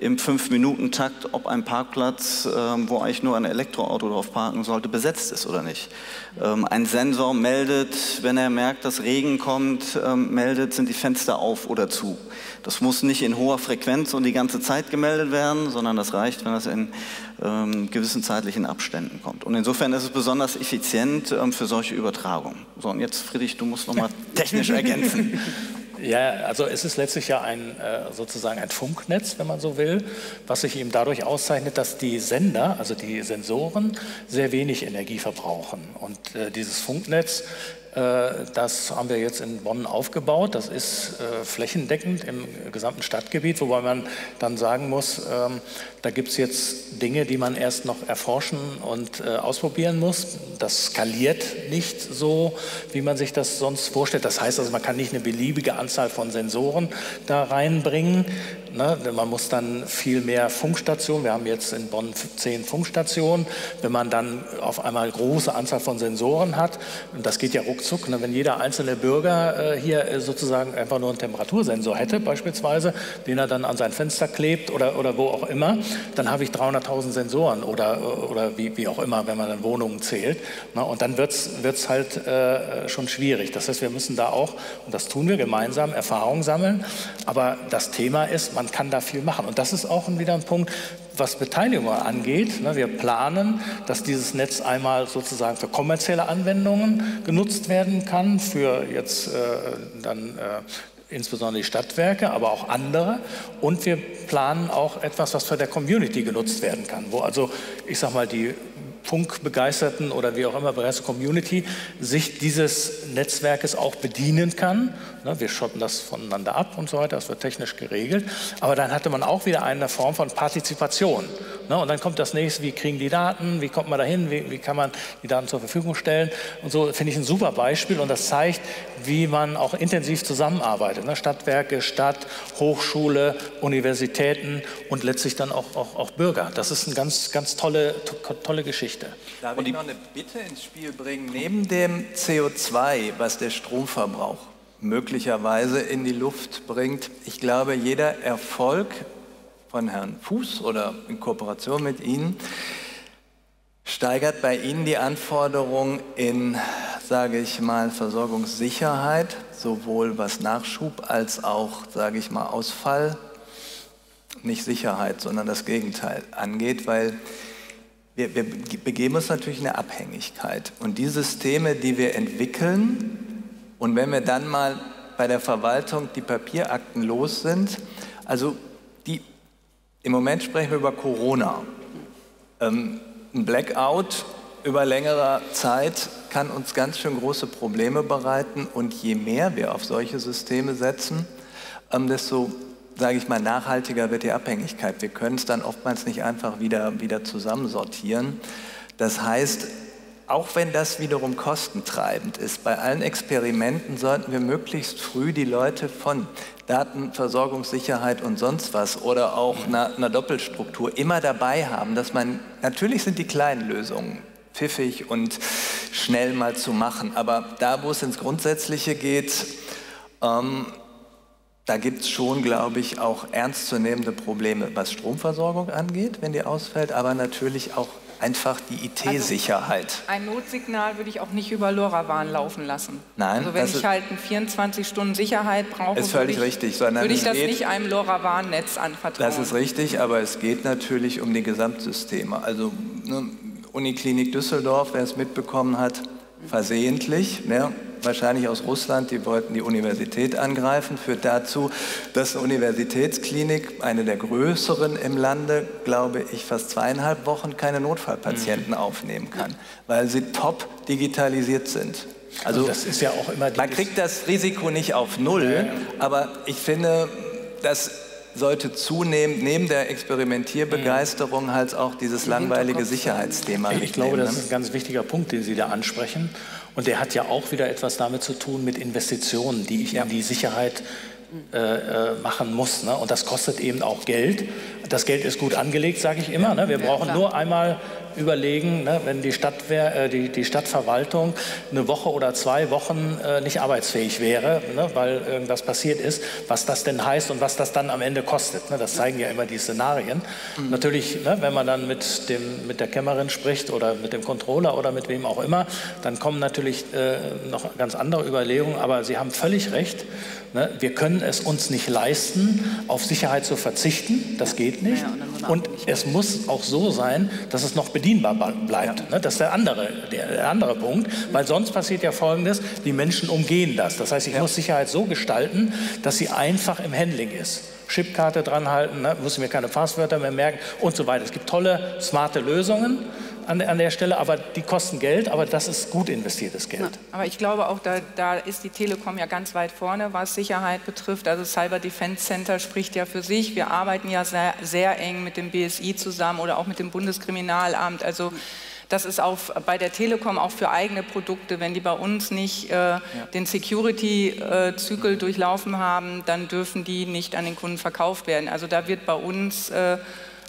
im 5-Minuten-Takt, ob ein Parkplatz, ähm, wo eigentlich nur ein Elektroauto drauf parken sollte, besetzt ist oder nicht. Ähm, ein Sensor meldet, wenn er merkt, dass Regen kommt, ähm, meldet, sind die Fenster auf oder zu. Das muss nicht in hoher Frequenz und die ganze Zeit gemeldet werden, sondern das reicht, wenn das in ähm, gewissen zeitlichen Abständen kommt. Und insofern ist es besonders effizient ähm, für solche Übertragungen. So, und jetzt, Friedrich, du musst nochmal <laughs> technisch ergänzen. Ja, also es ist letztlich ja ein, äh, sozusagen ein Funknetz, wenn man so will, was sich eben dadurch auszeichnet, dass die Sender, also die Sensoren, sehr wenig Energie verbrauchen. Und äh, dieses Funknetz äh, das haben wir jetzt in Bonn aufgebaut. Das ist flächendeckend im gesamten Stadtgebiet, wobei man dann sagen muss, ähm, da gibt es jetzt Dinge, die man erst noch erforschen und äh, ausprobieren muss. Das skaliert nicht so, wie man sich das sonst vorstellt. Das heißt also, man kann nicht eine beliebige Anzahl von Sensoren da reinbringen. Ne? Man muss dann viel mehr Funkstationen. Wir haben jetzt in Bonn zehn Funkstationen. Wenn man dann auf einmal eine große Anzahl von Sensoren hat, und das geht ja ruckzuck, ne? wenn jeder einzelne Bürger äh, hier äh, sozusagen einfach nur einen Temperatursensor hätte, beispielsweise, den er dann an sein Fenster klebt oder, oder wo auch immer, dann habe ich 300.000 Sensoren oder, oder wie, wie auch immer, wenn man dann Wohnungen zählt. Ne? Und dann wird es halt äh, schon schwierig. Das heißt, wir müssen da auch, und das tun wir gemeinsam, Erfahrung sammeln. Aber das Thema ist, man kann da viel machen. Und das ist auch wieder ein Punkt, was Beteiligung angeht. Ne? Wir planen, dass dieses Netz einmal sozusagen für kommerzielle Anwendungen genutzt werden kann, für jetzt äh, dann äh, insbesondere die Stadtwerke, aber auch andere. Und wir planen auch etwas, was für der Community genutzt werden kann, wo also, ich sag mal, die Funkbegeisterten oder wie auch immer begeisterte Community sich dieses Netzwerkes auch bedienen kann. Ne, wir schotten das voneinander ab und so weiter, das wird technisch geregelt. Aber dann hatte man auch wieder eine Form von Partizipation. Ne, und dann kommt das nächste, wie kriegen die Daten, wie kommt man dahin, wie, wie kann man die Daten zur Verfügung stellen. Und so finde ich ein super Beispiel und das zeigt, wie man auch intensiv zusammenarbeitet. Ne, Stadtwerke, Stadt, Hochschule, Universitäten und letztlich dann auch, auch, auch Bürger. Das ist eine ganz, ganz tolle, tolle Geschichte. Darf ich noch eine Bitte ins Spiel bringen? Neben dem CO2, was der Stromverbrauch möglicherweise in die Luft bringt, ich glaube, jeder Erfolg von Herrn Fuß oder in Kooperation mit Ihnen steigert bei Ihnen die Anforderung in, sage ich mal, Versorgungssicherheit, sowohl was Nachschub als auch, sage ich mal, Ausfall, nicht Sicherheit, sondern das Gegenteil angeht, weil wir, wir begeben uns natürlich in eine Abhängigkeit. Und die Systeme, die wir entwickeln, und wenn wir dann mal bei der Verwaltung die Papierakten los sind, also die, im Moment sprechen wir über Corona. Ähm, ein Blackout über längere Zeit kann uns ganz schön große Probleme bereiten und je mehr wir auf solche Systeme setzen, ähm, desto sage ich mal, nachhaltiger wird die Abhängigkeit. Wir können es dann oftmals nicht einfach wieder, wieder zusammensortieren. Das heißt, auch wenn das wiederum kostentreibend ist, bei allen Experimenten sollten wir möglichst früh die Leute von Datenversorgungssicherheit und sonst was oder auch einer, einer Doppelstruktur immer dabei haben, dass man, natürlich sind die kleinen Lösungen pfiffig und schnell mal zu machen, aber da, wo es ins Grundsätzliche geht, ähm, da gibt es schon, glaube ich, auch ernstzunehmende Probleme, was Stromversorgung angeht, wenn die ausfällt, aber natürlich auch einfach die IT-Sicherheit. Also ein Notsignal würde ich auch nicht über LoRaWAN laufen lassen. Nein, Also wenn das ich halt eine 24 Stunden Sicherheit brauche, Ist völlig würde ich, richtig, sondern würde ich das geht- nicht einem LoRaWAN-Netz anvertrauen. Das ist richtig, aber es geht natürlich um die Gesamtsysteme. Also ne, Uniklinik Düsseldorf, wer es mitbekommen hat, versehentlich, ne, wahrscheinlich aus Russland, die wollten die Universität angreifen, führt dazu, dass eine Universitätsklinik, eine der größeren im Lande, glaube ich, fast zweieinhalb Wochen keine Notfallpatienten aufnehmen kann, weil sie top digitalisiert sind. Also ist ja auch immer die man kriegt das Risiko nicht auf Null, aber ich finde, das sollte zunehmend neben der Experimentierbegeisterung halt auch dieses langweilige Sicherheitsthema Ich glaube, das ne? ist ein ganz wichtiger Punkt, den Sie da ansprechen. Und der hat ja auch wieder etwas damit zu tun mit Investitionen, die ich in die Sicherheit äh, äh, machen muss. Ne? Und das kostet eben auch Geld. Das Geld ist gut angelegt, sage ich immer. Ne? Wir brauchen nur einmal überlegen, ne, wenn die, Stadtwehr, äh, die, die Stadtverwaltung eine Woche oder zwei Wochen äh, nicht arbeitsfähig wäre, ne, weil irgendwas passiert ist, was das denn heißt und was das dann am Ende kostet. Ne? Das zeigen ja immer die Szenarien. Natürlich, ne, wenn man dann mit, dem, mit der Kämmerin spricht oder mit dem Controller oder mit wem auch immer, dann kommen natürlich äh, noch ganz andere Überlegungen. Aber Sie haben völlig recht. Ne? Wir können es uns nicht leisten, auf Sicherheit zu verzichten. Das geht nicht. Und es muss auch so sein, dass es noch bedienbar ba- bleibt. Ne? Das ist der andere, der, der andere Punkt, weil sonst passiert ja Folgendes, die Menschen umgehen das. Das heißt, ich muss Sicherheit so gestalten, dass sie einfach im Handling ist. Chipkarte dranhalten, ne? muss ich mir keine Passwörter mehr merken und so weiter. Es gibt tolle, smarte Lösungen an, an der Stelle, aber die kosten Geld, aber das ist gut investiertes Geld. Aber ich glaube auch, da, da ist die Telekom ja ganz weit vorne, was Sicherheit betrifft. Also Cyber Defense Center spricht ja für sich. Wir arbeiten ja sehr, sehr eng mit dem BSI zusammen oder auch mit dem Bundeskriminalamt. Also das ist auch bei der Telekom auch für eigene Produkte. Wenn die bei uns nicht äh, den Security-Zykel durchlaufen haben, dann dürfen die nicht an den Kunden verkauft werden. Also da wird bei uns äh,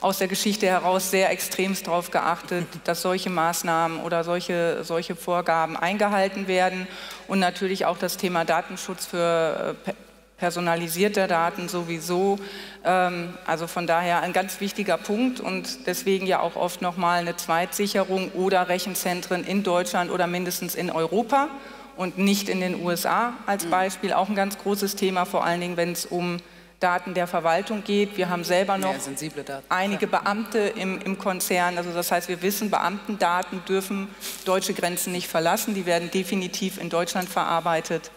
aus der Geschichte heraus sehr extremst darauf geachtet, dass solche Maßnahmen oder solche, solche Vorgaben eingehalten werden und natürlich auch das Thema Datenschutz für äh, pe- personalisierte Daten sowieso. Ähm, also von daher ein ganz wichtiger Punkt und deswegen ja auch oft nochmal eine Zweitsicherung oder Rechenzentren in Deutschland oder mindestens in Europa und nicht in den USA als Beispiel. Auch ein ganz großes Thema, vor allen Dingen, wenn es um Daten der Verwaltung geht. Wir haben selber noch Daten. einige Beamte im, im Konzern. Also das heißt, wir wissen, Beamtendaten dürfen deutsche Grenzen nicht verlassen. Die werden definitiv in Deutschland verarbeitet.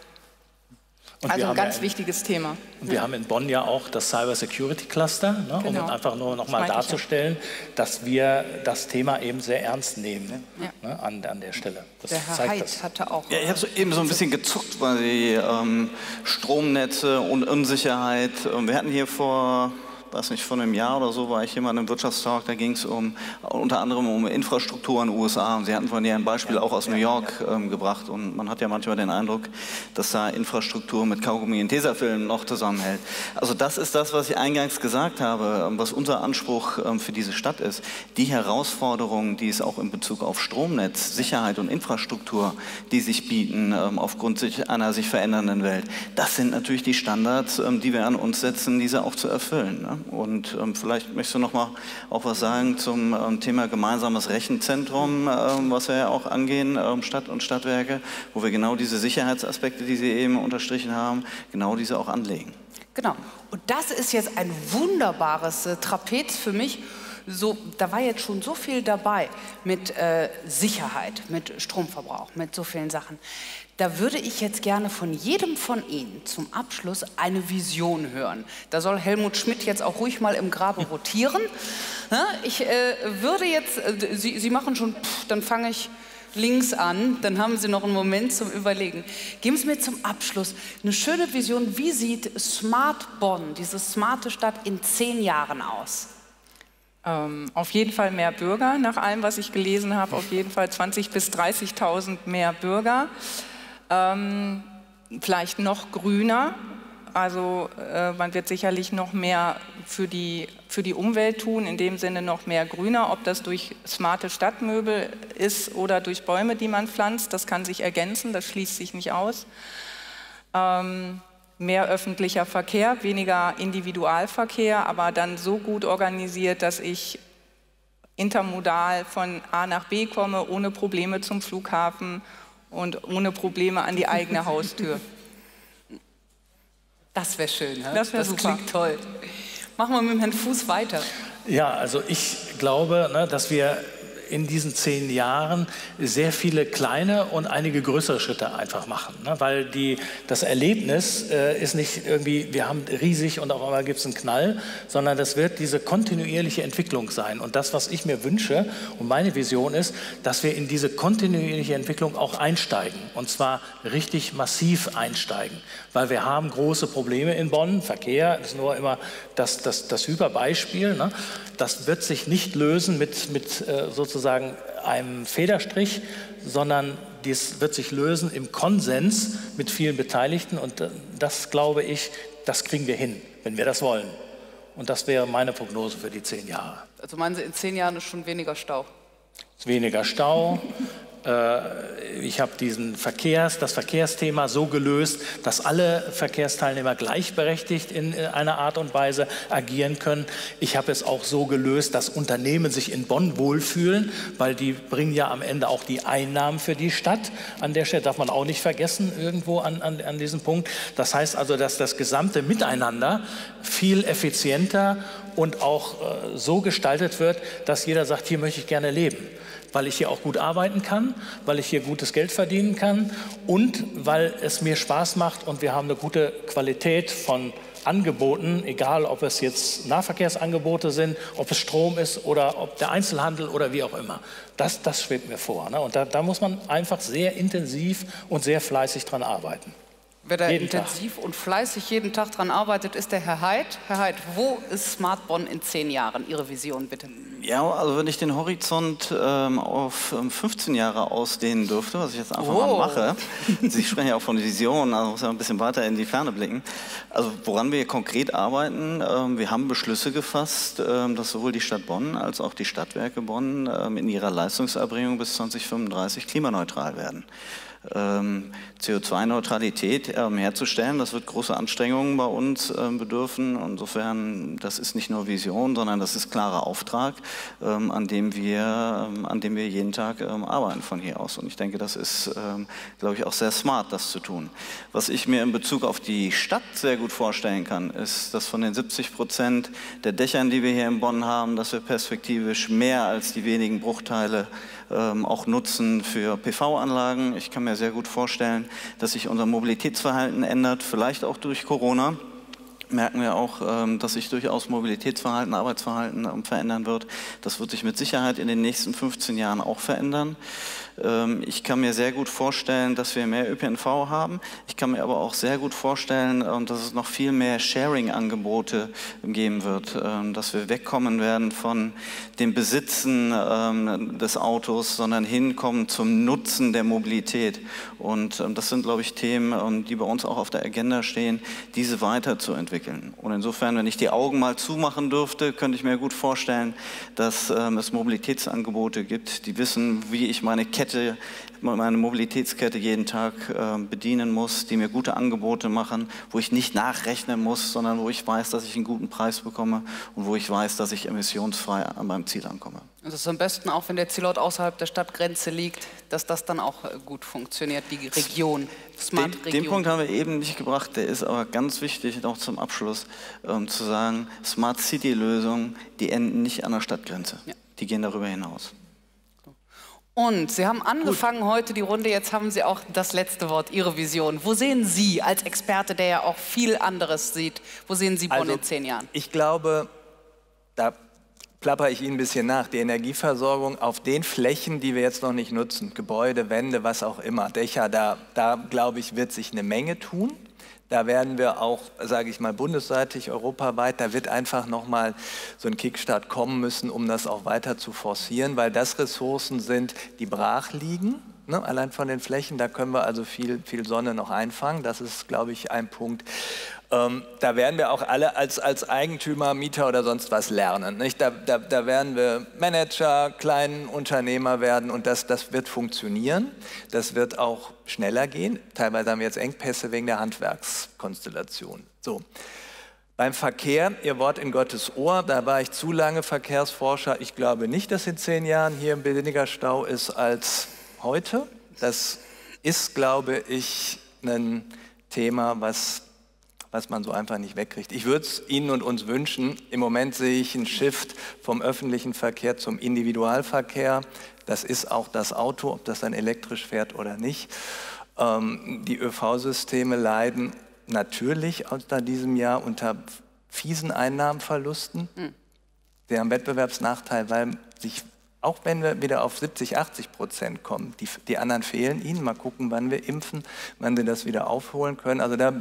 Und Also ein ganz ja wichtiges Thema. Und wir haben in Bonn ja auch das Cyber Security Cluster, ne, um Genau. einfach nur noch mal Das meinte ich ja. darzustellen, dass wir das Thema eben sehr ernst nehmen Ja. ne, an, an der Stelle. Das Der Herr zeigt Heid das. hatte auch. Ja, ich habe so eben so ein bisschen gezuckt, weil die ähm, Stromnetze und Unsicherheit. ähm, Wir hatten hier vor, weiß nicht, vor einem Jahr oder so war ich hier mal in einem Wirtschaftstalk, da ging es um unter anderem um Infrastruktur in den USA. Und Sie hatten von dir ein Beispiel auch aus New York ähm, gebracht. Und man hat ja manchmal den Eindruck, dass da Infrastruktur mit Kaugummi und Tesafilm noch zusammenhält. Also das ist das, was ich eingangs gesagt habe, ähm, was unser Anspruch ähm, für diese Stadt ist. Die Herausforderungen, die es auch in Bezug auf Stromnetz, Sicherheit und Infrastruktur, die sich bieten ähm, aufgrund sich, einer sich verändernden Welt, das sind natürlich die Standards, ähm, die wir an uns setzen, diese auch zu erfüllen. Ne? Und ähm, vielleicht möchtest du noch mal auch was sagen zum ähm, Thema gemeinsames Rechenzentrum, ähm, was wir ja auch angehen, ähm, Stadt und Stadtwerke, wo wir genau diese Sicherheitsaspekte, die Sie eben unterstrichen haben, genau diese auch anlegen. Genau. Und das ist jetzt ein wunderbares äh, Trapez für mich. So, da war jetzt schon so viel dabei mit äh, Sicherheit, mit Stromverbrauch, mit so vielen Sachen. Da würde ich jetzt gerne von jedem von Ihnen zum Abschluss eine Vision hören. Da soll Helmut Schmidt jetzt auch ruhig mal im Grabe rotieren. Ich äh, würde jetzt, äh, Sie, Sie machen schon, dann fange ich links an, dann haben Sie noch einen Moment zum Überlegen. Geben Sie mir zum Abschluss eine schöne Vision, wie sieht Smart Bonn, diese smarte Stadt, in zehn Jahren aus? Ähm, auf jeden Fall mehr Bürger, nach allem, was ich gelesen habe, auf jeden Fall 20.000 bis 30.000 mehr Bürger. Ähm, vielleicht noch grüner. Also äh, man wird sicherlich noch mehr für die, für die Umwelt tun, in dem Sinne noch mehr grüner. Ob das durch smarte Stadtmöbel ist oder durch Bäume, die man pflanzt, das kann sich ergänzen, das schließt sich nicht aus. Ähm, mehr öffentlicher Verkehr, weniger Individualverkehr, aber dann so gut organisiert, dass ich intermodal von A nach B komme, ohne Probleme zum Flughafen und ohne Probleme an die eigene Haustür. Das wäre schön. Ne? Das, wär das klingt toll. Machen wir mit dem Herrn Fuß weiter. Ja, also ich glaube, ne, dass wir in diesen zehn Jahren sehr viele kleine und einige größere Schritte einfach machen. Ne? Weil die, das Erlebnis äh, ist nicht irgendwie, wir haben riesig und auf einmal gibt es einen Knall, sondern das wird diese kontinuierliche Entwicklung sein. Und das, was ich mir wünsche und meine Vision ist, dass wir in diese kontinuierliche Entwicklung auch einsteigen. Und zwar richtig massiv einsteigen. Weil wir haben große Probleme in Bonn. Verkehr ist nur immer das, das, das Hyperbeispiel. Ne? Das wird sich nicht lösen mit, mit äh, sozusagen einem Federstrich, sondern dies wird sich lösen im Konsens mit vielen Beteiligten. Und äh, das glaube ich, das kriegen wir hin, wenn wir das wollen. Und das wäre meine Prognose für die zehn Jahre. Also meinen Sie, in zehn Jahren ist schon weniger Stau? Weniger Stau, ich habe diesen Verkehrs, das Verkehrsthema so gelöst, dass alle Verkehrsteilnehmer gleichberechtigt in einer Art und Weise agieren können. Ich habe es auch so gelöst, dass Unternehmen sich in Bonn wohlfühlen, weil die bringen ja am Ende auch die Einnahmen für die Stadt. An der Stelle darf man auch nicht vergessen, irgendwo an, an, an diesem Punkt. Das heißt also, dass das gesamte Miteinander viel effizienter und auch äh, so gestaltet wird, dass jeder sagt, hier möchte ich gerne leben weil ich hier auch gut arbeiten kann, weil ich hier gutes Geld verdienen kann und weil es mir Spaß macht und wir haben eine gute Qualität von Angeboten, egal ob es jetzt Nahverkehrsangebote sind, ob es Strom ist oder ob der Einzelhandel oder wie auch immer. Das, das schwebt mir vor. Ne? Und da, da muss man einfach sehr intensiv und sehr fleißig dran arbeiten. Wer da jeden intensiv Tag. und fleißig jeden Tag dran arbeitet, ist der Herr Heid. Herr Heid, wo ist Smart Bonn in zehn Jahren? Ihre Vision bitte. Ja, also wenn ich den Horizont ähm, auf 15 ähm, Jahre ausdehnen dürfte, was ich jetzt einfach oh. mal mache. <laughs> Sie sprechen ja auch von Visionen, also muss ja ein bisschen weiter in die Ferne blicken. Also woran wir konkret arbeiten, ähm, wir haben Beschlüsse gefasst, ähm, dass sowohl die Stadt Bonn als auch die Stadtwerke Bonn ähm, in ihrer Leistungserbringung bis 2035 klimaneutral werden ähm, CO2-Neutralität ähm, herzustellen. Das wird große Anstrengungen bei uns ähm, bedürfen. Insofern, das ist nicht nur Vision, sondern das ist klarer Auftrag, an, dem wir, an dem wir jeden Tag arbeiten von hier aus. Und ich denke, das ist, glaube ich, auch sehr smart, das zu tun. Was ich mir in Bezug auf die Stadt sehr gut vorstellen kann, ist, dass von den 70 Prozent der Dächern, die wir hier in Bonn haben, dass wir perspektivisch mehr als die wenigen Bruchteile auch nutzen für PV-Anlagen. Ich kann mir sehr gut vorstellen, dass sich unser Mobilitätsverhalten ändert, vielleicht auch durch Corona merken wir auch, ähm, dass sich durchaus Mobilitätsverhalten, Arbeitsverhalten ähm, verändern wird. Das wird sich mit Sicherheit in den nächsten 15 Jahren auch verändern. Ähm, ich kann mir sehr gut vorstellen, dass wir mehr ÖPNV haben. Ich kann mir aber auch sehr gut vorstellen, ähm, dass es noch viel mehr Sharing-Angebote geben wird, ähm, dass wir wegkommen werden von dem Besitzen des Autos, sondern hinkommen zum Nutzen der Mobilität. Und das sind, glaube ich, Themen, die bei uns auch auf der Agenda stehen, diese weiterzuentwickeln. Und insofern, wenn ich die Augen mal zumachen dürfte, könnte ich mir gut vorstellen, dass es Mobilitätsangebote gibt, die wissen, wie ich meine Kette Kette, meine Mobilitätskette jeden Tag äh, bedienen muss, die mir gute Angebote machen, wo ich nicht nachrechnen muss, sondern wo ich weiß, dass ich einen guten Preis bekomme und wo ich weiß, dass ich emissionsfrei an meinem Ziel ankomme. Das ist am besten auch, wenn der Zielort außerhalb der Stadtgrenze liegt, dass das dann auch äh, gut funktioniert, die Region, Smart den, Region. Den Punkt haben wir eben nicht gebracht, der ist aber ganz wichtig, noch zum Abschluss ähm, zu sagen, Smart City-Lösungen, die enden nicht an der Stadtgrenze, ja. die gehen darüber hinaus. Und Sie haben angefangen Gut. heute die Runde, jetzt haben Sie auch das letzte Wort, Ihre Vision. Wo sehen Sie als Experte, der ja auch viel anderes sieht, wo sehen Sie Bonn also, in zehn Jahren? Ich glaube, da plapper ich Ihnen ein bisschen nach, die Energieversorgung auf den Flächen, die wir jetzt noch nicht nutzen, Gebäude, Wände, was auch immer, Dächer, da, da glaube ich, wird sich eine Menge tun. Da werden wir auch, sage ich mal, bundesseitig, europaweit, da wird einfach nochmal so ein Kickstart kommen müssen, um das auch weiter zu forcieren, weil das Ressourcen sind, die brach liegen. Ne, allein von den Flächen, da können wir also viel, viel Sonne noch einfangen. Das ist, glaube ich, ein Punkt. Ähm, da werden wir auch alle als, als Eigentümer, Mieter oder sonst was lernen. Nicht? Da, da, da werden wir Manager, kleinen Unternehmer werden und das, das wird funktionieren. Das wird auch schneller gehen. Teilweise haben wir jetzt Engpässe wegen der Handwerkskonstellation. So. Beim Verkehr, Ihr Wort in Gottes Ohr, da war ich zu lange Verkehrsforscher. Ich glaube nicht, dass in zehn Jahren hier weniger Stau ist als heute. Das ist, glaube ich, ein Thema, was, was man so einfach nicht wegkriegt. Ich würde es Ihnen und uns wünschen. Im Moment sehe ich einen Shift vom öffentlichen Verkehr zum Individualverkehr. Das ist auch das Auto, ob das dann elektrisch fährt oder nicht. Ähm, die ÖV-Systeme leiden natürlich unter diesem Jahr unter fiesen Einnahmenverlusten. Mhm. Der haben Wettbewerbsnachteil, weil sich, auch wenn wir wieder auf 70, 80 Prozent kommen, die, die anderen fehlen ihnen. Mal gucken, wann wir impfen, wann wir das wieder aufholen können. Also da,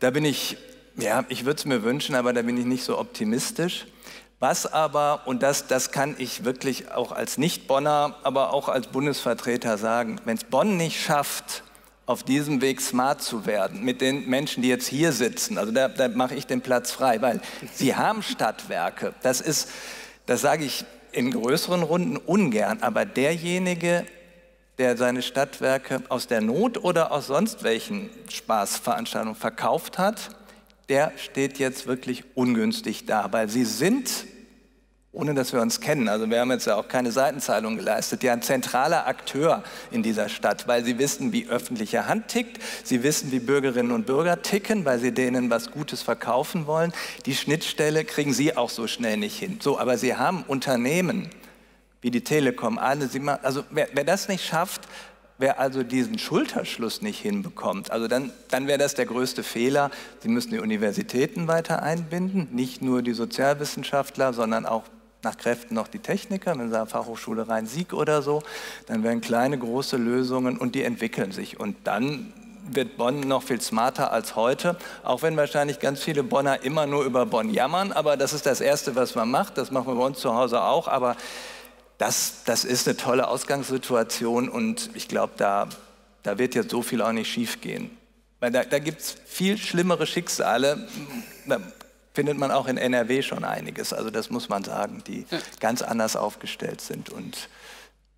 da bin ich, ja, ich würde es mir wünschen, aber da bin ich nicht so optimistisch. Was aber, und das, das kann ich wirklich auch als Nicht-Bonner, aber auch als Bundesvertreter sagen, wenn es Bonn nicht schafft, auf diesem Weg smart zu werden mit den Menschen, die jetzt hier sitzen. Also da, da mache ich den Platz frei, weil sie <laughs> haben Stadtwerke. Das ist, das sage ich in größeren Runden ungern, aber derjenige, der seine Stadtwerke aus der Not oder aus sonst welchen Spaßveranstaltungen verkauft hat, der steht jetzt wirklich ungünstig da, weil sie sind ohne dass wir uns kennen. Also wir haben jetzt ja auch keine Seitenzahlung geleistet. Ja, ein zentraler Akteur in dieser Stadt, weil sie wissen, wie öffentliche Hand tickt. Sie wissen, wie Bürgerinnen und Bürger ticken, weil sie denen was Gutes verkaufen wollen. Die Schnittstelle kriegen sie auch so schnell nicht hin. So, aber sie haben Unternehmen wie die Telekom, alle. Sie machen, also wer, wer das nicht schafft, Wer also diesen Schulterschluss nicht hinbekommt, also dann, dann wäre das der größte Fehler. Sie müssen die Universitäten weiter einbinden, nicht nur die Sozialwissenschaftler, sondern auch nach Kräften noch die Techniker, wenn Sie Fachhochschule Rhein-Sieg oder so, dann werden kleine, große Lösungen und die entwickeln sich. Und dann wird Bonn noch viel smarter als heute, auch wenn wahrscheinlich ganz viele Bonner immer nur über Bonn jammern, aber das ist das Erste, was man macht, das machen wir bei uns zu Hause auch, aber das, das ist eine tolle Ausgangssituation und ich glaube, da, da wird jetzt so viel auch nicht schief gehen. Weil da, da gibt es viel schlimmere Schicksale findet man auch in NRW schon einiges. Also das muss man sagen, die ja. ganz anders aufgestellt sind. Und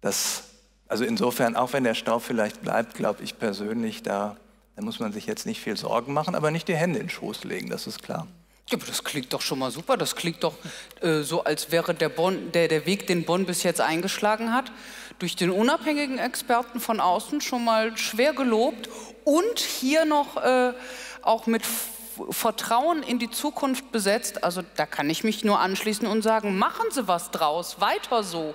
das, also insofern, auch wenn der Stau vielleicht bleibt, glaube ich persönlich, da, da muss man sich jetzt nicht viel Sorgen machen, aber nicht die Hände in den Schoß legen, das ist klar. Ja, aber das klingt doch schon mal super. Das klingt doch äh, so, als wäre der, Bonn, der, der Weg, den Bonn bis jetzt eingeschlagen hat, durch den unabhängigen Experten von außen schon mal schwer gelobt und hier noch äh, auch mit Vertrauen in die Zukunft besetzt. Also da kann ich mich nur anschließen und sagen, machen Sie was draus, weiter so.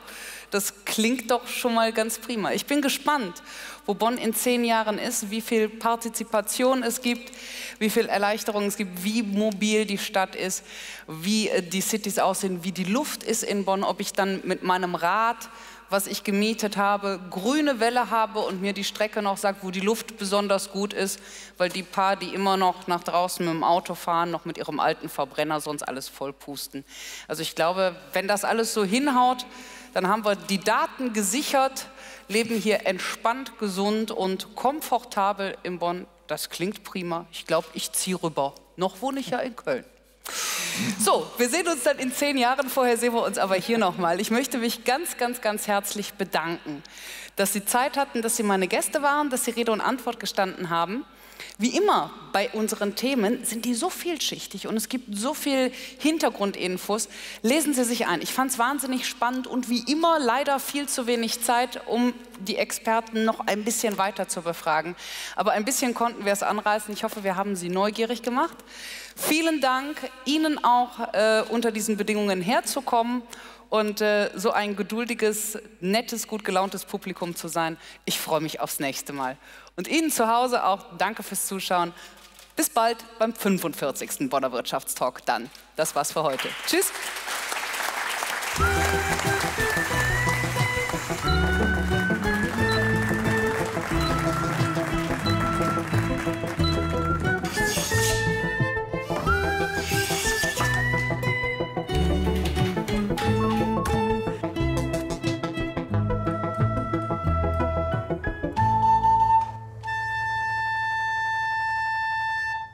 Das klingt doch schon mal ganz prima. Ich bin gespannt, wo Bonn in zehn Jahren ist, wie viel Partizipation es gibt, wie viel Erleichterung es gibt, wie mobil die Stadt ist, wie äh, die Cities aussehen, wie die Luft ist in Bonn, ob ich dann mit meinem Rad was ich gemietet habe, grüne Welle habe und mir die Strecke noch sagt, wo die Luft besonders gut ist, weil die paar, die immer noch nach draußen mit dem Auto fahren, noch mit ihrem alten Verbrenner sonst alles vollpusten. Also ich glaube, wenn das alles so hinhaut, dann haben wir die Daten gesichert, leben hier entspannt, gesund und komfortabel in Bonn. Das klingt prima. Ich glaube, ich ziehe rüber. Noch wohne ich ja in Köln. So, wir sehen uns dann in zehn Jahren. Vorher sehen wir uns aber hier nochmal. Ich möchte mich ganz, ganz, ganz herzlich bedanken, dass Sie Zeit hatten, dass Sie meine Gäste waren, dass Sie Rede und Antwort gestanden haben. Wie immer bei unseren Themen sind die so vielschichtig und es gibt so viel Hintergrundinfos. Lesen Sie sich ein. Ich fand es wahnsinnig spannend und wie immer leider viel zu wenig Zeit, um die Experten noch ein bisschen weiter zu befragen. Aber ein bisschen konnten wir es anreißen. Ich hoffe, wir haben Sie neugierig gemacht. Vielen Dank Ihnen auch äh, unter diesen Bedingungen herzukommen und äh, so ein geduldiges, nettes, gut gelauntes Publikum zu sein. Ich freue mich aufs nächste Mal. Und Ihnen zu Hause auch danke fürs Zuschauen. Bis bald beim 45. Bonner Wirtschaftstalk dann. Das war's für heute. Tschüss.